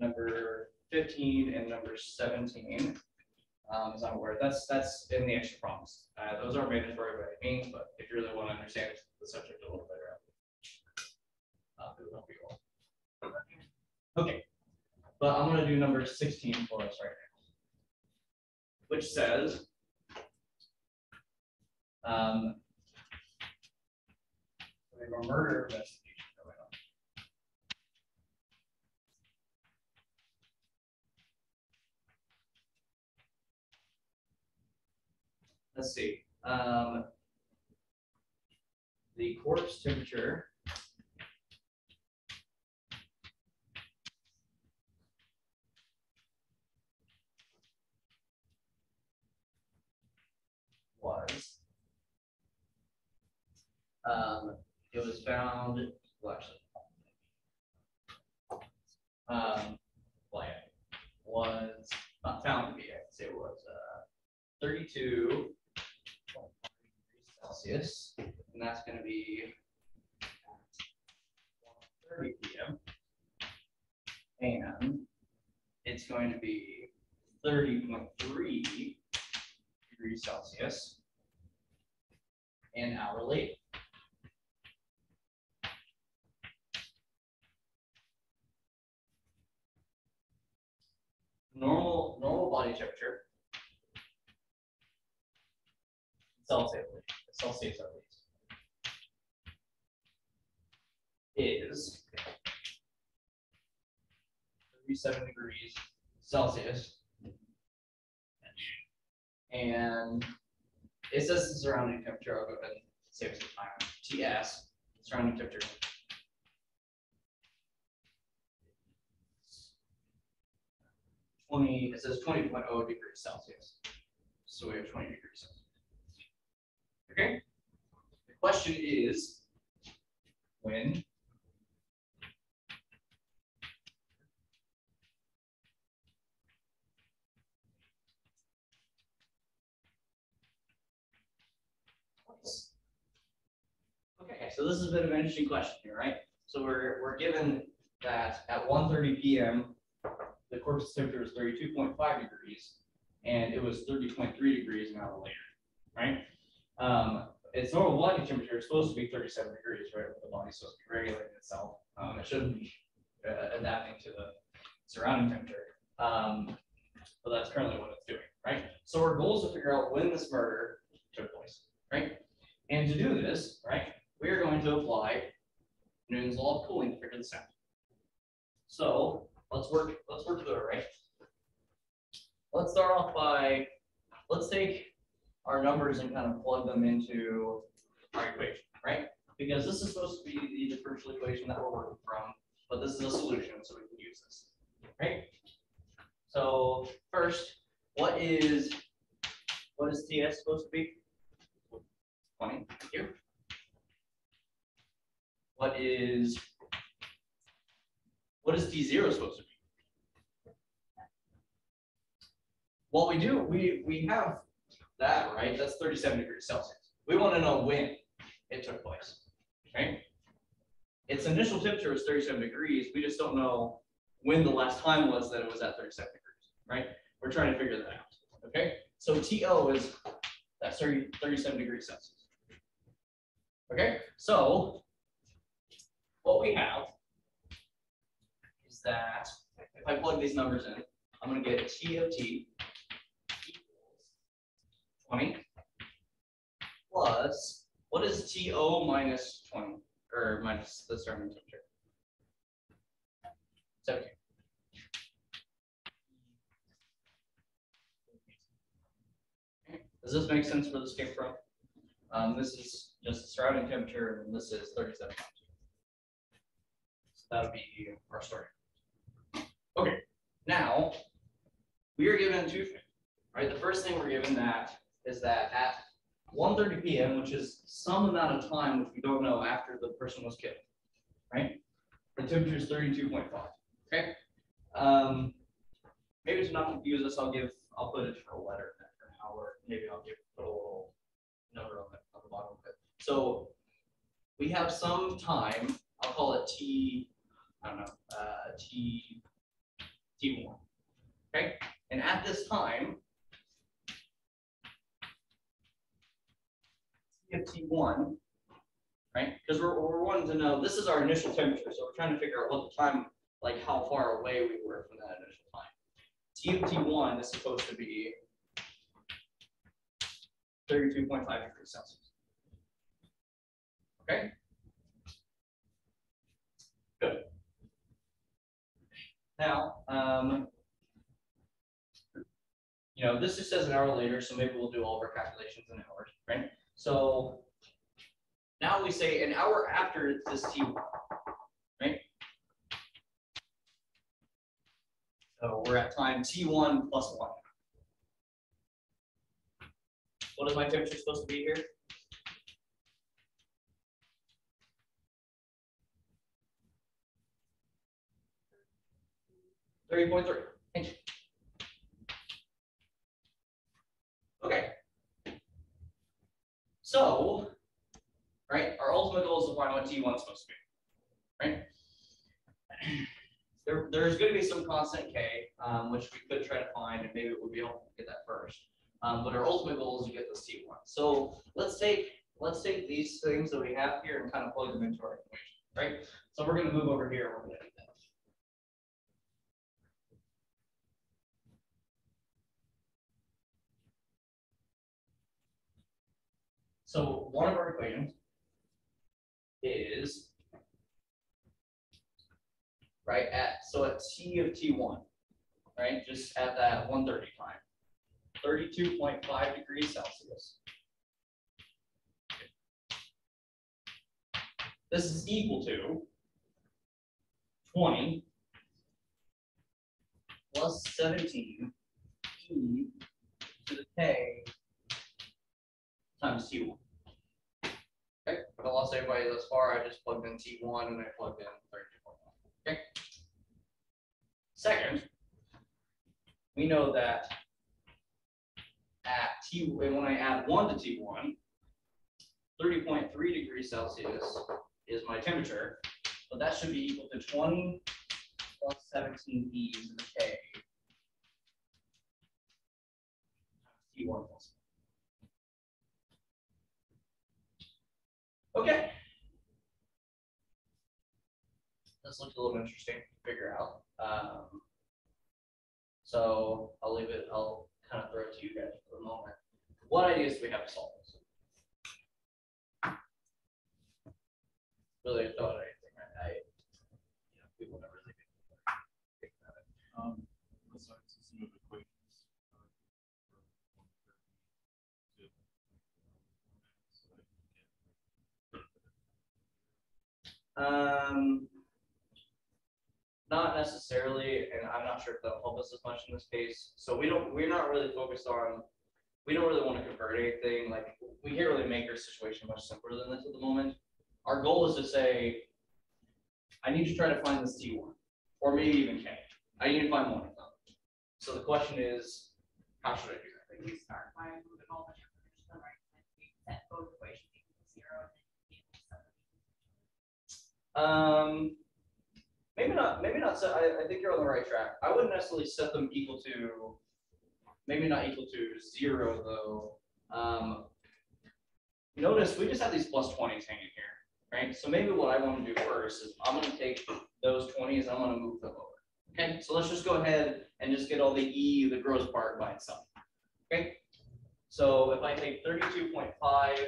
number fifteen and number seventeen. Um, as I'm aware, that's, that's in the extra prompts. Uh, those aren't mandatory by any means, but if you really want to understand the subject a little better. Uh, it will help you all. Okay, but I'm gonna do number sixteen for us right now. Which says. Um. We have a murder investigation going on. Let's see, um. The corpse temperature. Was. Um, it was found, well, actually. Um, well, yeah, was not found to be, I'd say it was, uh, thirty-two Celsius, and that's gonna be thirty P M. And it's going to be thirty point three degrees Celsius and hourly. Normal, normal body temperature. Celsius, Celsius at least. Is thirty-seven degrees Celsius. And it says the surrounding temperature, I'll go ahead and save some time. TS, surrounding temperature. Twenty, it says twenty oh degrees Celsius. So we have twenty degrees Celsius. Okay? The question is, when twice. Okay, so this is a bit of an interesting question here, right? So we're, we're given that at 1:30 PM, the corpse temperature point five degrees, and it was thirty point three degrees an hour later, right? Um, its normal body temperature is supposed to be thirty-seven degrees, right? The body's supposed to be regulating itself. Um, it shouldn't be uh, adapting to the surrounding temperature. Um, but that's currently what it's doing, right? So our goal is to figure out when this murder took place, right? And to do this, right, we are going to apply Newton's law of cooling to this out. So let's work, let's work through it, right? Let's start off by, let's take our numbers and kind of plug them into our equation, right? Because this is supposed to be the differential equation that we're working from, but this is a solution, so we can use this, right? So first, what is, what is TS supposed to be? Twenty, thank you. What is, what is D zero supposed to be? Well, we do, we, we have that, right? That's thirty-seven degrees Celsius. We want to know when it took place, okay? Its initial temperature is thirty-seven degrees. We just don't know when the last time was that it was at thirty-seven degrees, right? We're trying to figure that out, okay? So TO is, that's 30 37 degrees Celsius. Okay, so what we have is that if I plug these numbers in, I'm gonna get T of T equals twenty plus, what is TO minus twenty, or minus the starting temperature? Seventeen. Does this make sense where this came from? Um, this is just the surrounding temperature, and this is thirty-seven. So that would be our story. Okay, now, we are given two things, right? The first thing we're given that is that at 1:30 PM, which is some amount of time, which we don't know after the person was killed, right? The temperature is thirty-two point five, okay? Um, maybe to not confuse us, I'll give, I'll put it for a letter for now, or maybe I'll give, put a little number on the, on the bottom of it. So we have some time, I'll call it T, I don't know, uh, T, T one. Okay, and at this time, T of T one, right? Because we're, we're wanting to know, this is our initial temperature, so we're trying to figure out what the time, like how far away we were from that initial time. T of T one is supposed to be thirty-two point five degrees Celsius. Okay? Good. Now, um, you know, this just says an hour later, so maybe we'll do all of our calculations in hours, right? So now we say an hour after this T one, right? So we're at time T one plus one. What is my temperature supposed to be here? Thirty point three. Thank you. Okay. So, right, our ultimate goal is to find what T one is supposed to be, right? There, there's gonna be some constant K, um, which we could try to find, and maybe it would be helpful to get that first. Um, but our ultimate goal is to get this T one. So let's take, let's take these things that we have here and kind of plug them into our equation, right? So we're gonna move over here, we're gonna do So one of our equations is right at, so at T of T1, right, just at that 130 time, 32.5 degrees Celsius. This is equal to 20 plus 17 e to the k times T1. Okay, if I lost anybody thus far, I just plugged in T1 and I plugged in 32.1. Okay. Second, we know that at T, when I add 1 to T1, 30.3 degrees Celsius is my temperature, but that should be equal to 20 plus 17 e to the k. T1 Okay. This looks a little interesting to figure out. Um, so I'll leave it, I'll kind of throw it to you guys for the moment. What ideas do we have to solve this? Really, I thought I Um, not necessarily, and I'm not sure if that'll help us as much in this case. So we don't, we're not really focused on, we don't really want to convert anything, like, we can't really make our situation much simpler than this at the moment. Our goal is to say, I need to try to find this T one, or maybe even K. I need to find one of them. So the question is, how should I do that? Like we start by moving all the numbers to the right, and we set both equations equal to zero, and then we set them. Um, maybe not, maybe not, so I, I think you're on the right track. I wouldn't necessarily set them equal to, maybe not equal to zero though. Um, notice we just have these plus plus twenties hanging here, right? So maybe what I want to do first is I'm gonna take those twenties, I'm gonna move them over. Okay, so let's just go ahead and just get all the E, the gross part by itself. Okay, so if I take thirty-two point five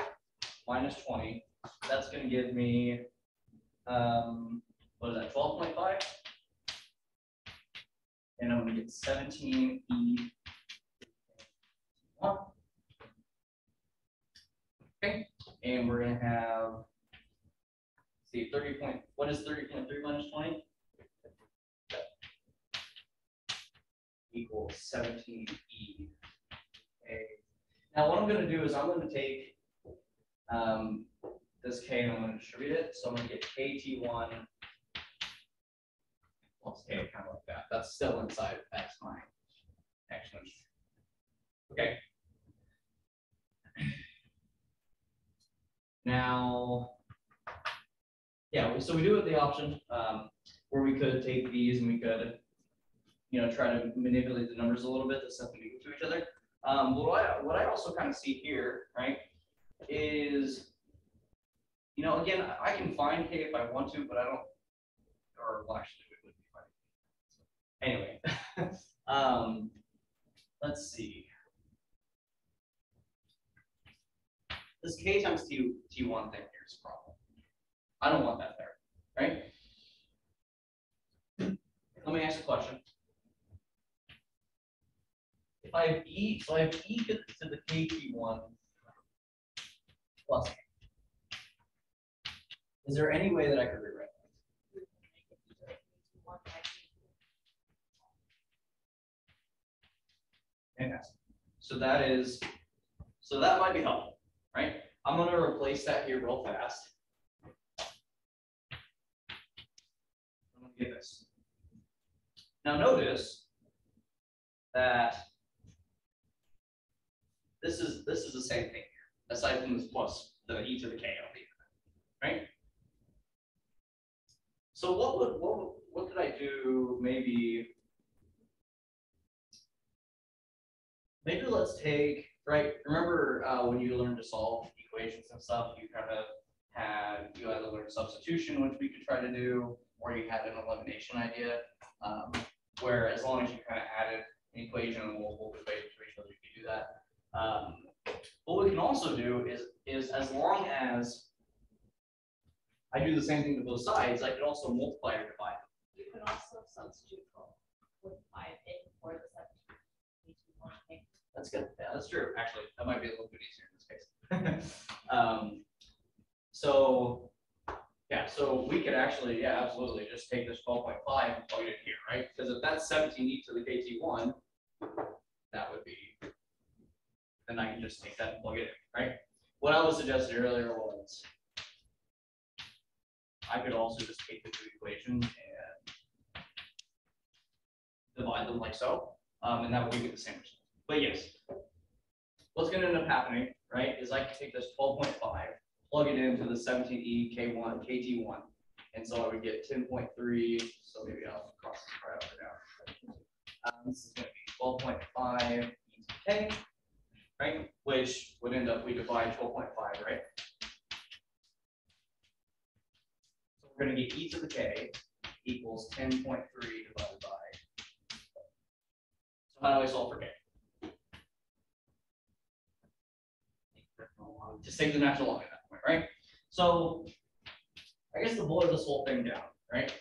minus twenty, that's gonna give me um, what is that, twelve point five? And I'm gonna get seventeen E. one. Okay, and we're gonna have, see, thirty point, what is thirty point three minus twenty? Equals seventeen E. Okay, now what I'm gonna do is I'm gonna take, um, this K and I'm gonna distribute it, so I'm gonna get KT one. Plus K, kind of like that, that's still inside X my exponent. Okay. Now. Yeah, so we do have the option, um, where we could take these and we could. You know, try to manipulate the numbers a little bit to set them equal to each other. Um, what I, what I also kind of see here, right, is you know, again, I can find K if I want to, but I don't, or well, actually, it would be fine. Anyway, (laughs) um, let's see. This K times T, T one thing here is a problem. I don't want that there, right? Let me ask a question. If I have E, so I have E to the KT one plus K. Is there any way that I could rewrite? Fantastic. So that is, so that might be helpful, right? I'm gonna replace that here real fast. I'm gonna get this. Now notice that this is, this is the same thing here, aside from this plus the e to the k on the right? So what would, what, what could I do, maybe? Maybe let's take, right, remember, uh, when you learned to solve equations and stuff, you kind of had, you either learned substitution, which we could try to do, or you had an elimination idea. Um, where as long as you kind of added an equation and multiple equations for each other, you could do that. Um, what we can also do is, is as long as I do the same thing to both sides, I could also multiply or divide. You could also substitute for with five in for the seventeen. That's good. Yeah, that's true. Actually, that might be a little bit easier in this case. (laughs) Um, so, yeah, so we could actually, yeah, absolutely, just take this twelve point five and plug it in here, right? Because if that's seventeen e to the KT one, that would be, then I can just take that and plug it in, right? What I was suggesting earlier was I could also just take the two equations and divide them like so, um, and that would give you the same result. But yes, what's gonna end up happening, right, is I can take this twelve point five, plug it into the seventeen E K one, KT one. And so I would get ten point three, so maybe I'll cross this right over down. Um, this is gonna be twelve point five E to K, right, which would end up, we divide twelve point five, right? We're gonna get E to the K equals ten point three divided by. So how do I solve for K? Just take the natural log at that point, right? So I guess to boil this whole thing down, right?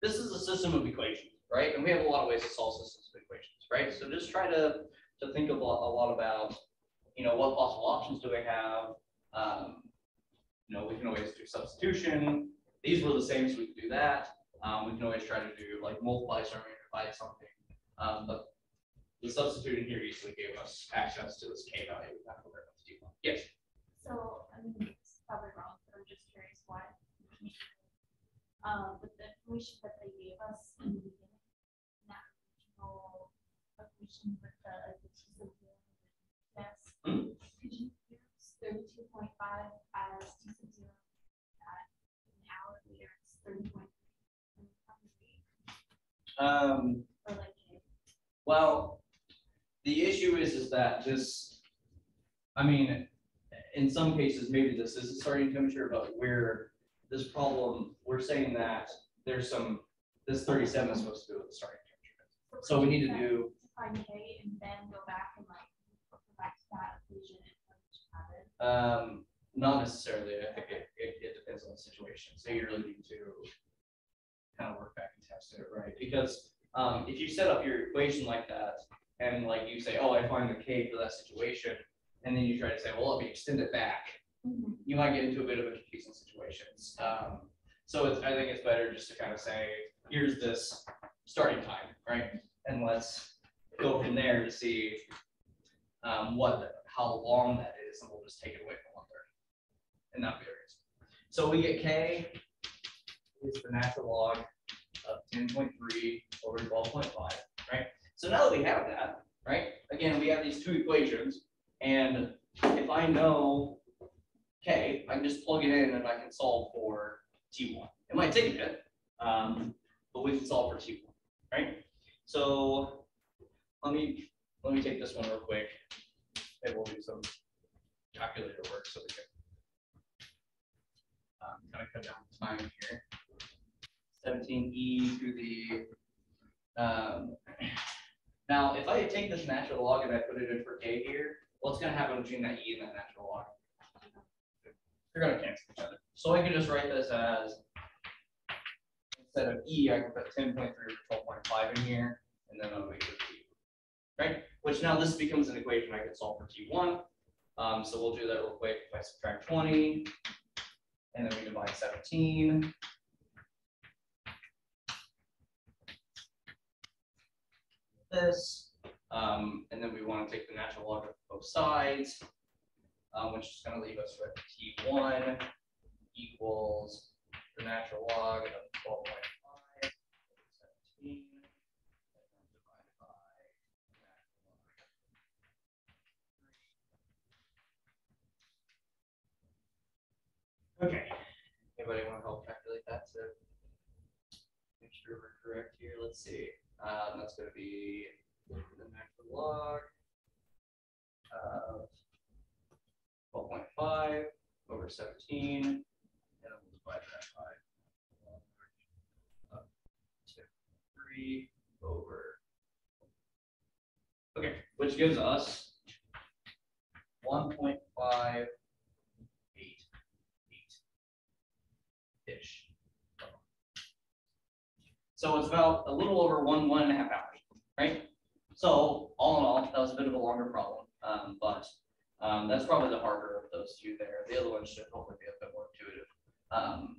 This is a system of equations, right? And we have a lot of ways to solve systems of equations, right? So just try to, to think a a lot about, you know, what possible options do we have? Um, you know, we can always do substitution these were the same, so we can do that. Um, we can always try to do like multiply something or divide something. Um, but the substitute in here easily gave us access to this k value. We're not aware of. Yes. So I mean, it's probably wrong, but I'm just curious why. Um, with the information that they gave us in the beginning, that original equation with the, like, the zero and yes, hmm? could you use 32.5 as t sub 0 um, Or like, K. Well, the issue is, is that this, I mean, in some cases, maybe this is a starting temperature, but we're, this problem, we're saying that there's some, this thirty-seven is supposed to be the starting temperature. So we need to do, Find K and then go back and like, back to that equation and um, not necessarily, I think it, it, it depends on the situation, so you really need to kind of work back and test it, right? Because, um, if you set up your equation like that, and like you say, oh, I find the K for that situation, and then you try to say, well, let me extend it back, you might get into a bit of a confusing situation. Um, so it's, I think it's better just to kind of say, here's this starting time, right? And let's go from there to see um, what, how long that is, and we'll just take it away from. And that varies. So we get K is the natural log of ten point three over twelve point five, right? So now that we have that, right, again, we have these two equations, and if I know K, I can just plug it in and I can solve for T one. It might take a bit, um, but we can solve for T one, right? So let me, let me take this one real quick. Maybe we'll do some calculator work so we can um, kind of cut down the time here. Seventeen E to the, um, (clears throat) now, if I take this natural log and I put it in for K here, what's gonna happen between that E and that natural log? They're gonna cancel each other. So I can just write this as, instead of E, I can put ten point three or twelve point five in here, and then I'll make it T. Right, which now this becomes an equation I can solve for T one. Um, so we'll do that real quick. If I subtract twenty, and then we divide seventeen. This, um, and then we want to take the natural log of both sides, um, which is gonna leave us with T one equals the natural log of twelve point five, Okay. Anybody want to help calculate that to make sure we're correct here? Let's see. Um, that's going to be the natural log of 12.5 over 17, and we'll divide that by 3 over. Okay, which gives us 1.5 So it's about a little over one, one and a half hours, right? So all in all, that was a bit of a longer problem, um, but um, that's probably the harder of those two there. The other one should hopefully be a bit more intuitive. Um,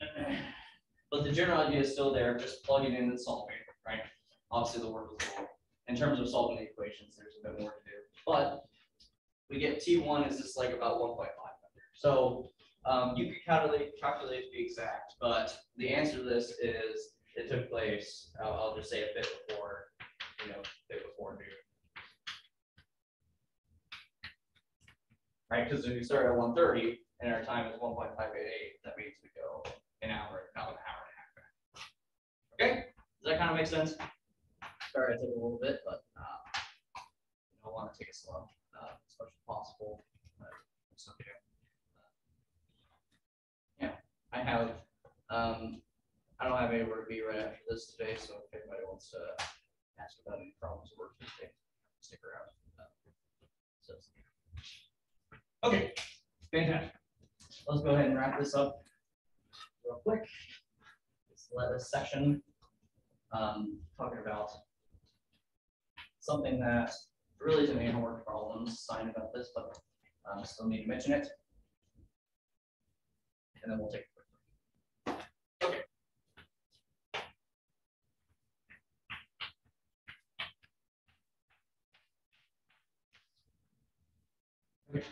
(sighs) but the general idea is still there, just plugging in and solving, right? Obviously, the work is more. In terms of solving the equations, there's a bit more to do, but we get T one is just like about one point five. So um, you could calculate, calculate to be exact, but the answer to this is, it took place, I'll, just say a bit before, you know, a bit before noon. Right, because if we start at 1.30 and our time is one point five eight eight, that means we go an hour, about an hour and a half. Okay, does that kind of make sense? Sorry, I took a little bit, but, uh, you know, I want to take it slow, uh, as much as possible. but it's okay. I have, um, I don't have anywhere to be right after this today, so if anybody wants to ask about any problems at work today, stick around. So- Okay, fantastic. Let's go ahead and wrap this up. real quick. This section, um, talking about something that really isn't any homework problems, sign about this, but, um, still need to mention it. And then we'll take. a quick break. Okay. Okay.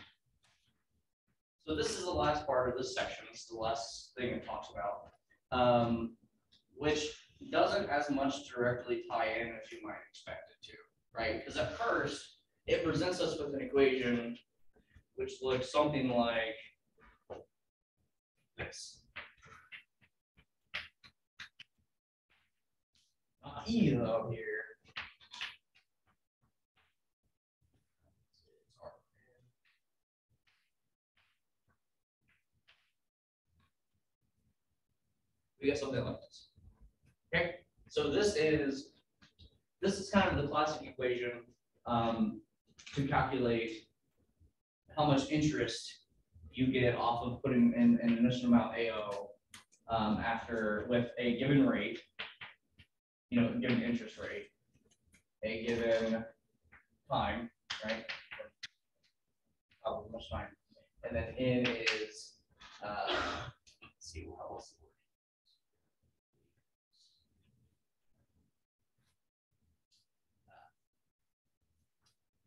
So this is the last part of this section, this is the last thing it talks about. Um, which doesn't as much directly tie in as you might expect it to, right? Because at first, it presents us with an equation which looks something like this. E though here. We get something like this. Okay, so this is, this is kind of the classic equation um, to calculate how much interest you get off of putting in an initial amount AO um, after with a given rate, you know, given interest rate, a given time, right? How much time? And then N is, uh, see, what was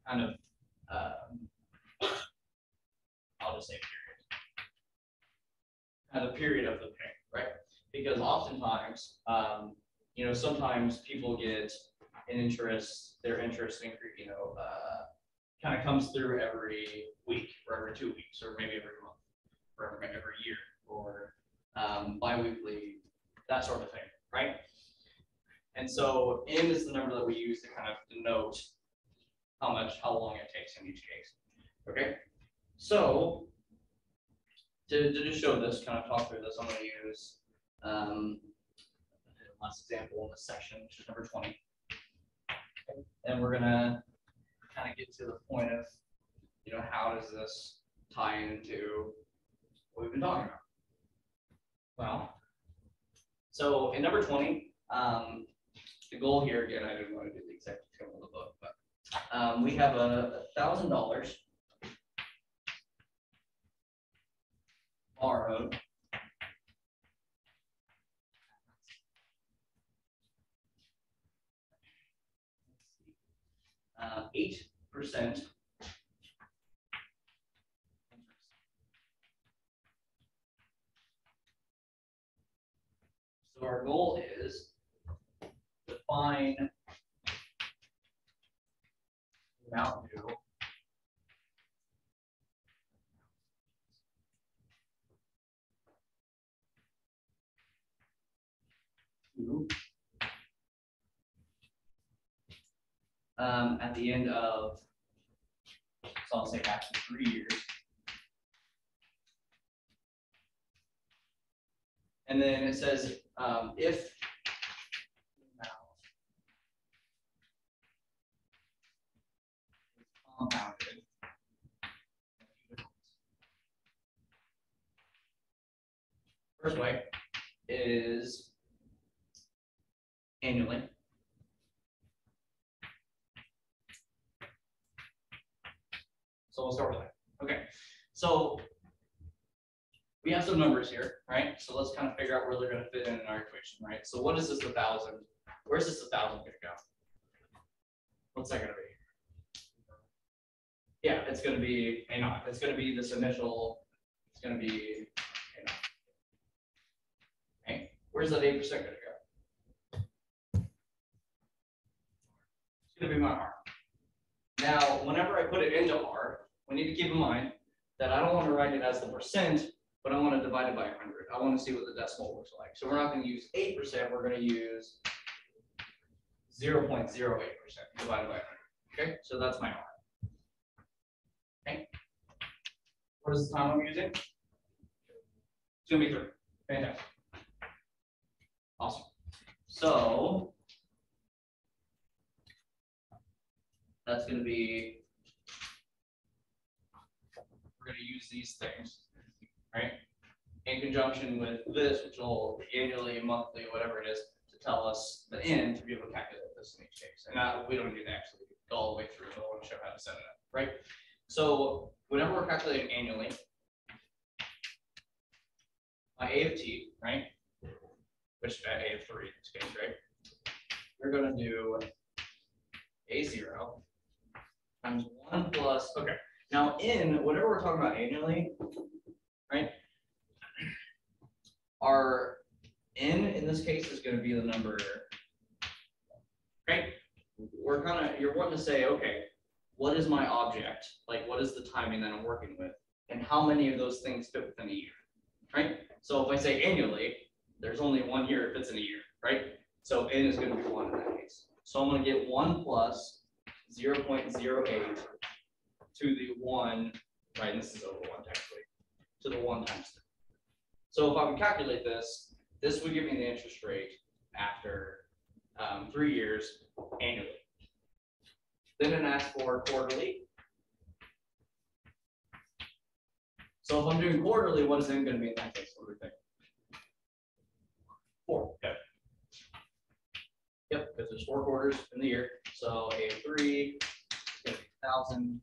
kind of, um, I'll just say period. Kind of the period of the pain, right? Because oftentimes, um, you know, sometimes people get an interest, their interest increase, you know, uh, kind of comes through every week or every two weeks, or maybe every month, or every, every year, or um, bi-weekly, that sort of thing, right? And so N is the number that we use to kind of denote how much, how long it takes in each case. Okay, so to, to just show this, kind of talk through this, I'm gonna use um, last example in this section, which is number twenty. And we're gonna kind of get to the point of, you know, how does this tie into what we've been talking about? Well, so in number twenty, um, the goal here, again, I didn't want to do the exact detail of the book, um, we have a thousand dollars borrowed. Uh, eight percent. So our goal is to find due. to, Um, at the end of, so I'll say after three years. And then it says, um, if compounded. First way is annually. So we'll start with that. Okay, so we have some numbers here, right? So let's kind of figure out where they're gonna fit in in our equation, right? So what is this a thousand? Where's this a thousand gonna go? What's that gonna be? Yeah, it's gonna be a naught. It's gonna be this initial, it's gonna be a naught. Okay, where's that eight percent gonna go? It's gonna be my R. Now, whenever I put it into R, we need to keep in mind that I don't want to write it as the percent, but I want to divide it by hundred. I want to see what the decimal looks like. So we're not going to use eight percent, we're going to use zero point zero eight percent divided by hundred. Okay, so that's my R. Okay. What is the time I'm using? Be three. Fantastic. Awesome. So that's gonna be we're gonna use these things, right? in conjunction with this, which will annually, monthly, whatever it is, to tell us the end to be able to calculate this in each case. And uh, we don't need to actually go all the way through, but I want to show how to set it up, right? So whenever we're calculating annually, my A of t, right? Which uh, A of three in this case, right? We're gonna do A zero times one plus, okay. Now in, whatever we're talking about annually, right? Our n in this case is gonna be the number. Right? We're kind of, you're wanting to say, okay, what is my object? Like, what is the timing that I'm working with? And how many of those things fit within a year? Right? So if I say annually, there's only one year it fits in a year, right? So n is gonna be one in that case. So I'm gonna get one plus zero point zero eight to the one, right, and this is over one technically, to the one times three. So if I would calculate this, this would give me the interest rate after um, three years annually. Then it asks for quarterly. So if I'm doing quarterly, what is n gonna be in that case? What do we think? Four, okay. Yep, because there's four quarters in the year, so a three, thousand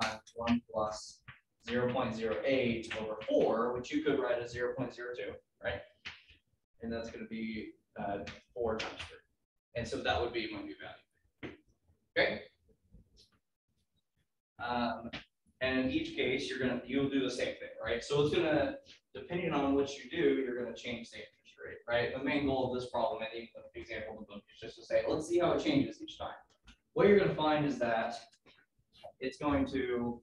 times one plus zero point zero eight over four, which you could write as zero point zero two, right? And that's gonna be uh, four times three. And so that would be my new value. Okay. Um, and in each case, you're gonna you'll do the same thing, right? So it's gonna depending on what you do, you're gonna change the interest rate, right? The main goal of this problem, and the example in the book, is just to say, let's see how it changes each time. What you're gonna find is that it's going to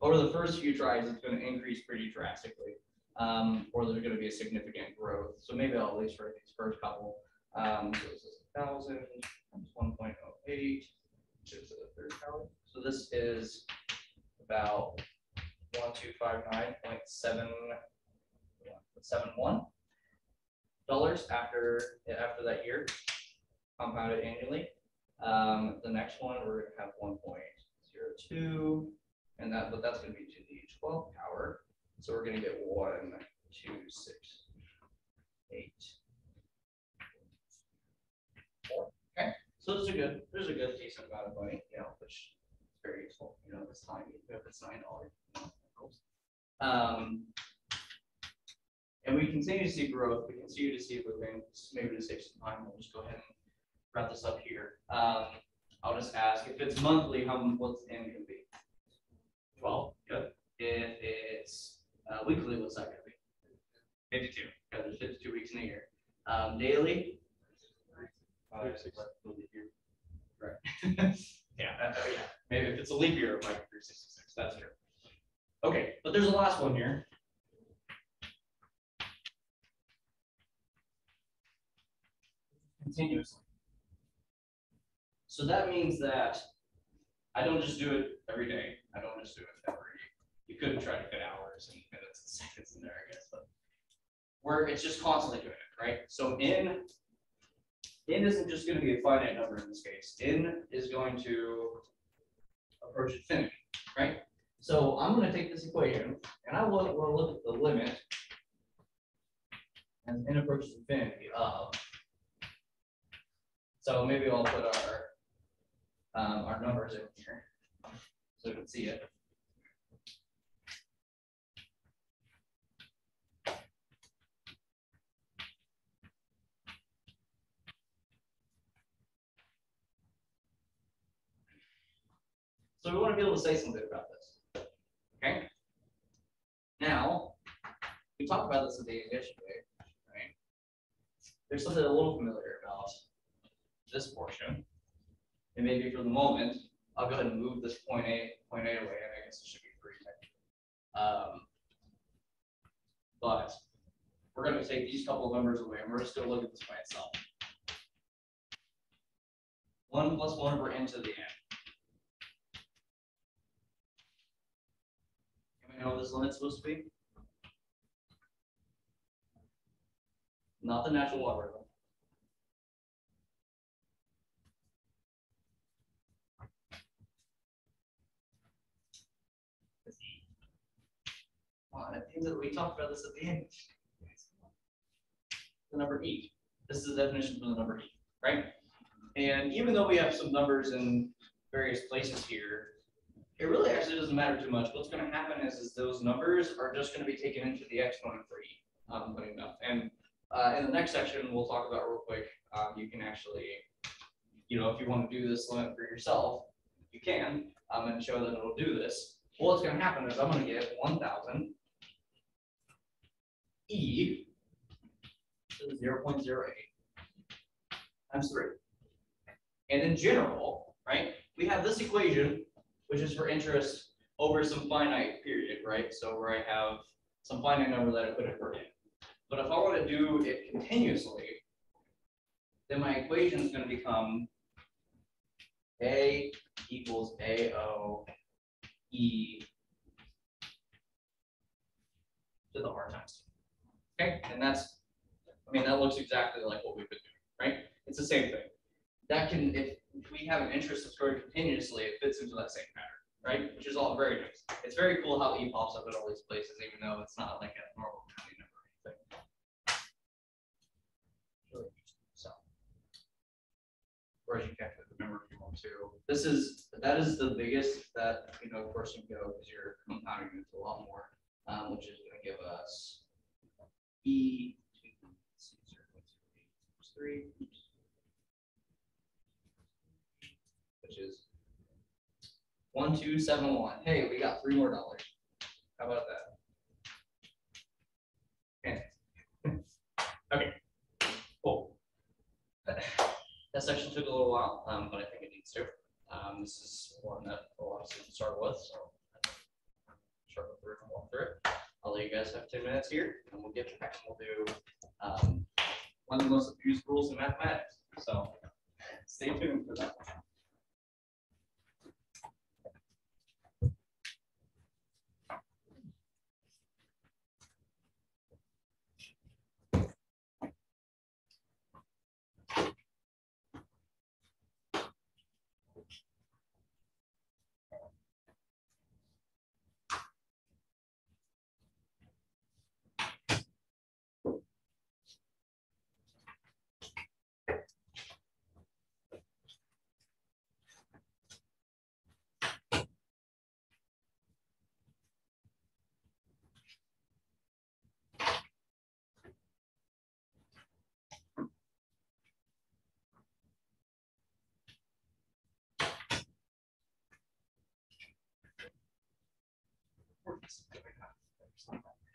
over the first few tries, it's going to increase pretty drastically, um, or there's going to be a significant growth. So maybe I'll at least write these first couple. Um, so this is 1,000 times 1.08 the third power. So this is about 1259.71 dollars after after that year, compounded annually. Um, the next one we're gonna have 1.02, and that but that's gonna be to the 12th power. So we're gonna get one, two, six, eight. So there's a good, there's a good decent amount of money, you know, which is very useful, you know, this time, even if it's nine dollars. Um, and we continue to see growth, we continue to see moving, maybe to save some time, we'll just go ahead and wrap this up here. Um, I'll just ask, if it's monthly, how, what's n gonna be? Twelve, good. If it's uh, weekly, what's that gonna be? Fifty-two, because there's fifty-two weeks in a year. Um, daily? Uh, Right. (laughs) (laughs) Yeah, uh, uh, yeah, maybe if it's a leap year, it might be three sixty-six, that's true. Okay, but there's a last one here. Continuously. So that means that I don't just do it every day. I don't just do it every, you could try to fit hours and minutes and (laughs) seconds in there, I guess, but where it's just constantly doing it, right? So in, in isn't just gonna be a finite number in this case. N is going to approach infinity, right? So I'm gonna take this equation and I will, will look at the limit as n approaches infinity of. So maybe I'll put our, um, our numbers in here, so you can see it. So we want to be able to say something about this. Okay? Now, we talked about this at the yesterday, right? There's something a little familiar about this portion. And maybe for the moment, I'll go ahead and move this point A, point A away, and I guess it should be free. Um, but we're gonna take these couple of numbers away, and we're just gonna look at this by itself. One plus one over n to the n. Can we know what this limit's supposed to be? Not the natural logarithm. on at the end of, we talked about this at the end. The number e, this is the definition for the number e, right? And even though we have some numbers in various places here, it really actually doesn't matter too much. What's gonna happen is, is those numbers are just gonna be taken into the exponent for e, um, funny enough. And, uh, in the next section, we'll talk about real quick, um, you can actually, you know, if you wanna do this limit for yourself, you can, um, and show that it'll do this. Well, what's gonna happen is I'm gonna get one thousand e to the zero point zero eight times three. And in general, right, we have this equation, which is for interest over some finite period, right? So where I have some finite number that I put per in. But if I want to do it continuously, then my equation is going to become a equals AO E to the R times. Okay, and that's, I mean, that looks exactly like what we've been doing, right? It's the same thing. That can, if if we have an interest that's growing continuously, it fits into that same pattern, right? Which is all very nice. It's very cool how E pops up at all these places, even though it's not like a normal counting number or anything. Really So. Or as you calculate the number if you want to. This is, that is the biggest that, you know, of course you go, because you're compounding it a lot more, um, which is gonna give us E. to zero point zero eight times Three. Which is one, two, seven, one. Hey, we got three more dollars. How about that? Okay. (laughs) Cool. (sighs) That section took a little while, um, but I think it needs to. Um, this is one that a lot of students start with, so. Start with walk through it. I'll let you guys have ten minutes here and we'll get back and we'll do, um, one of the most abused rules in mathematics, so stay tuned for that. or something.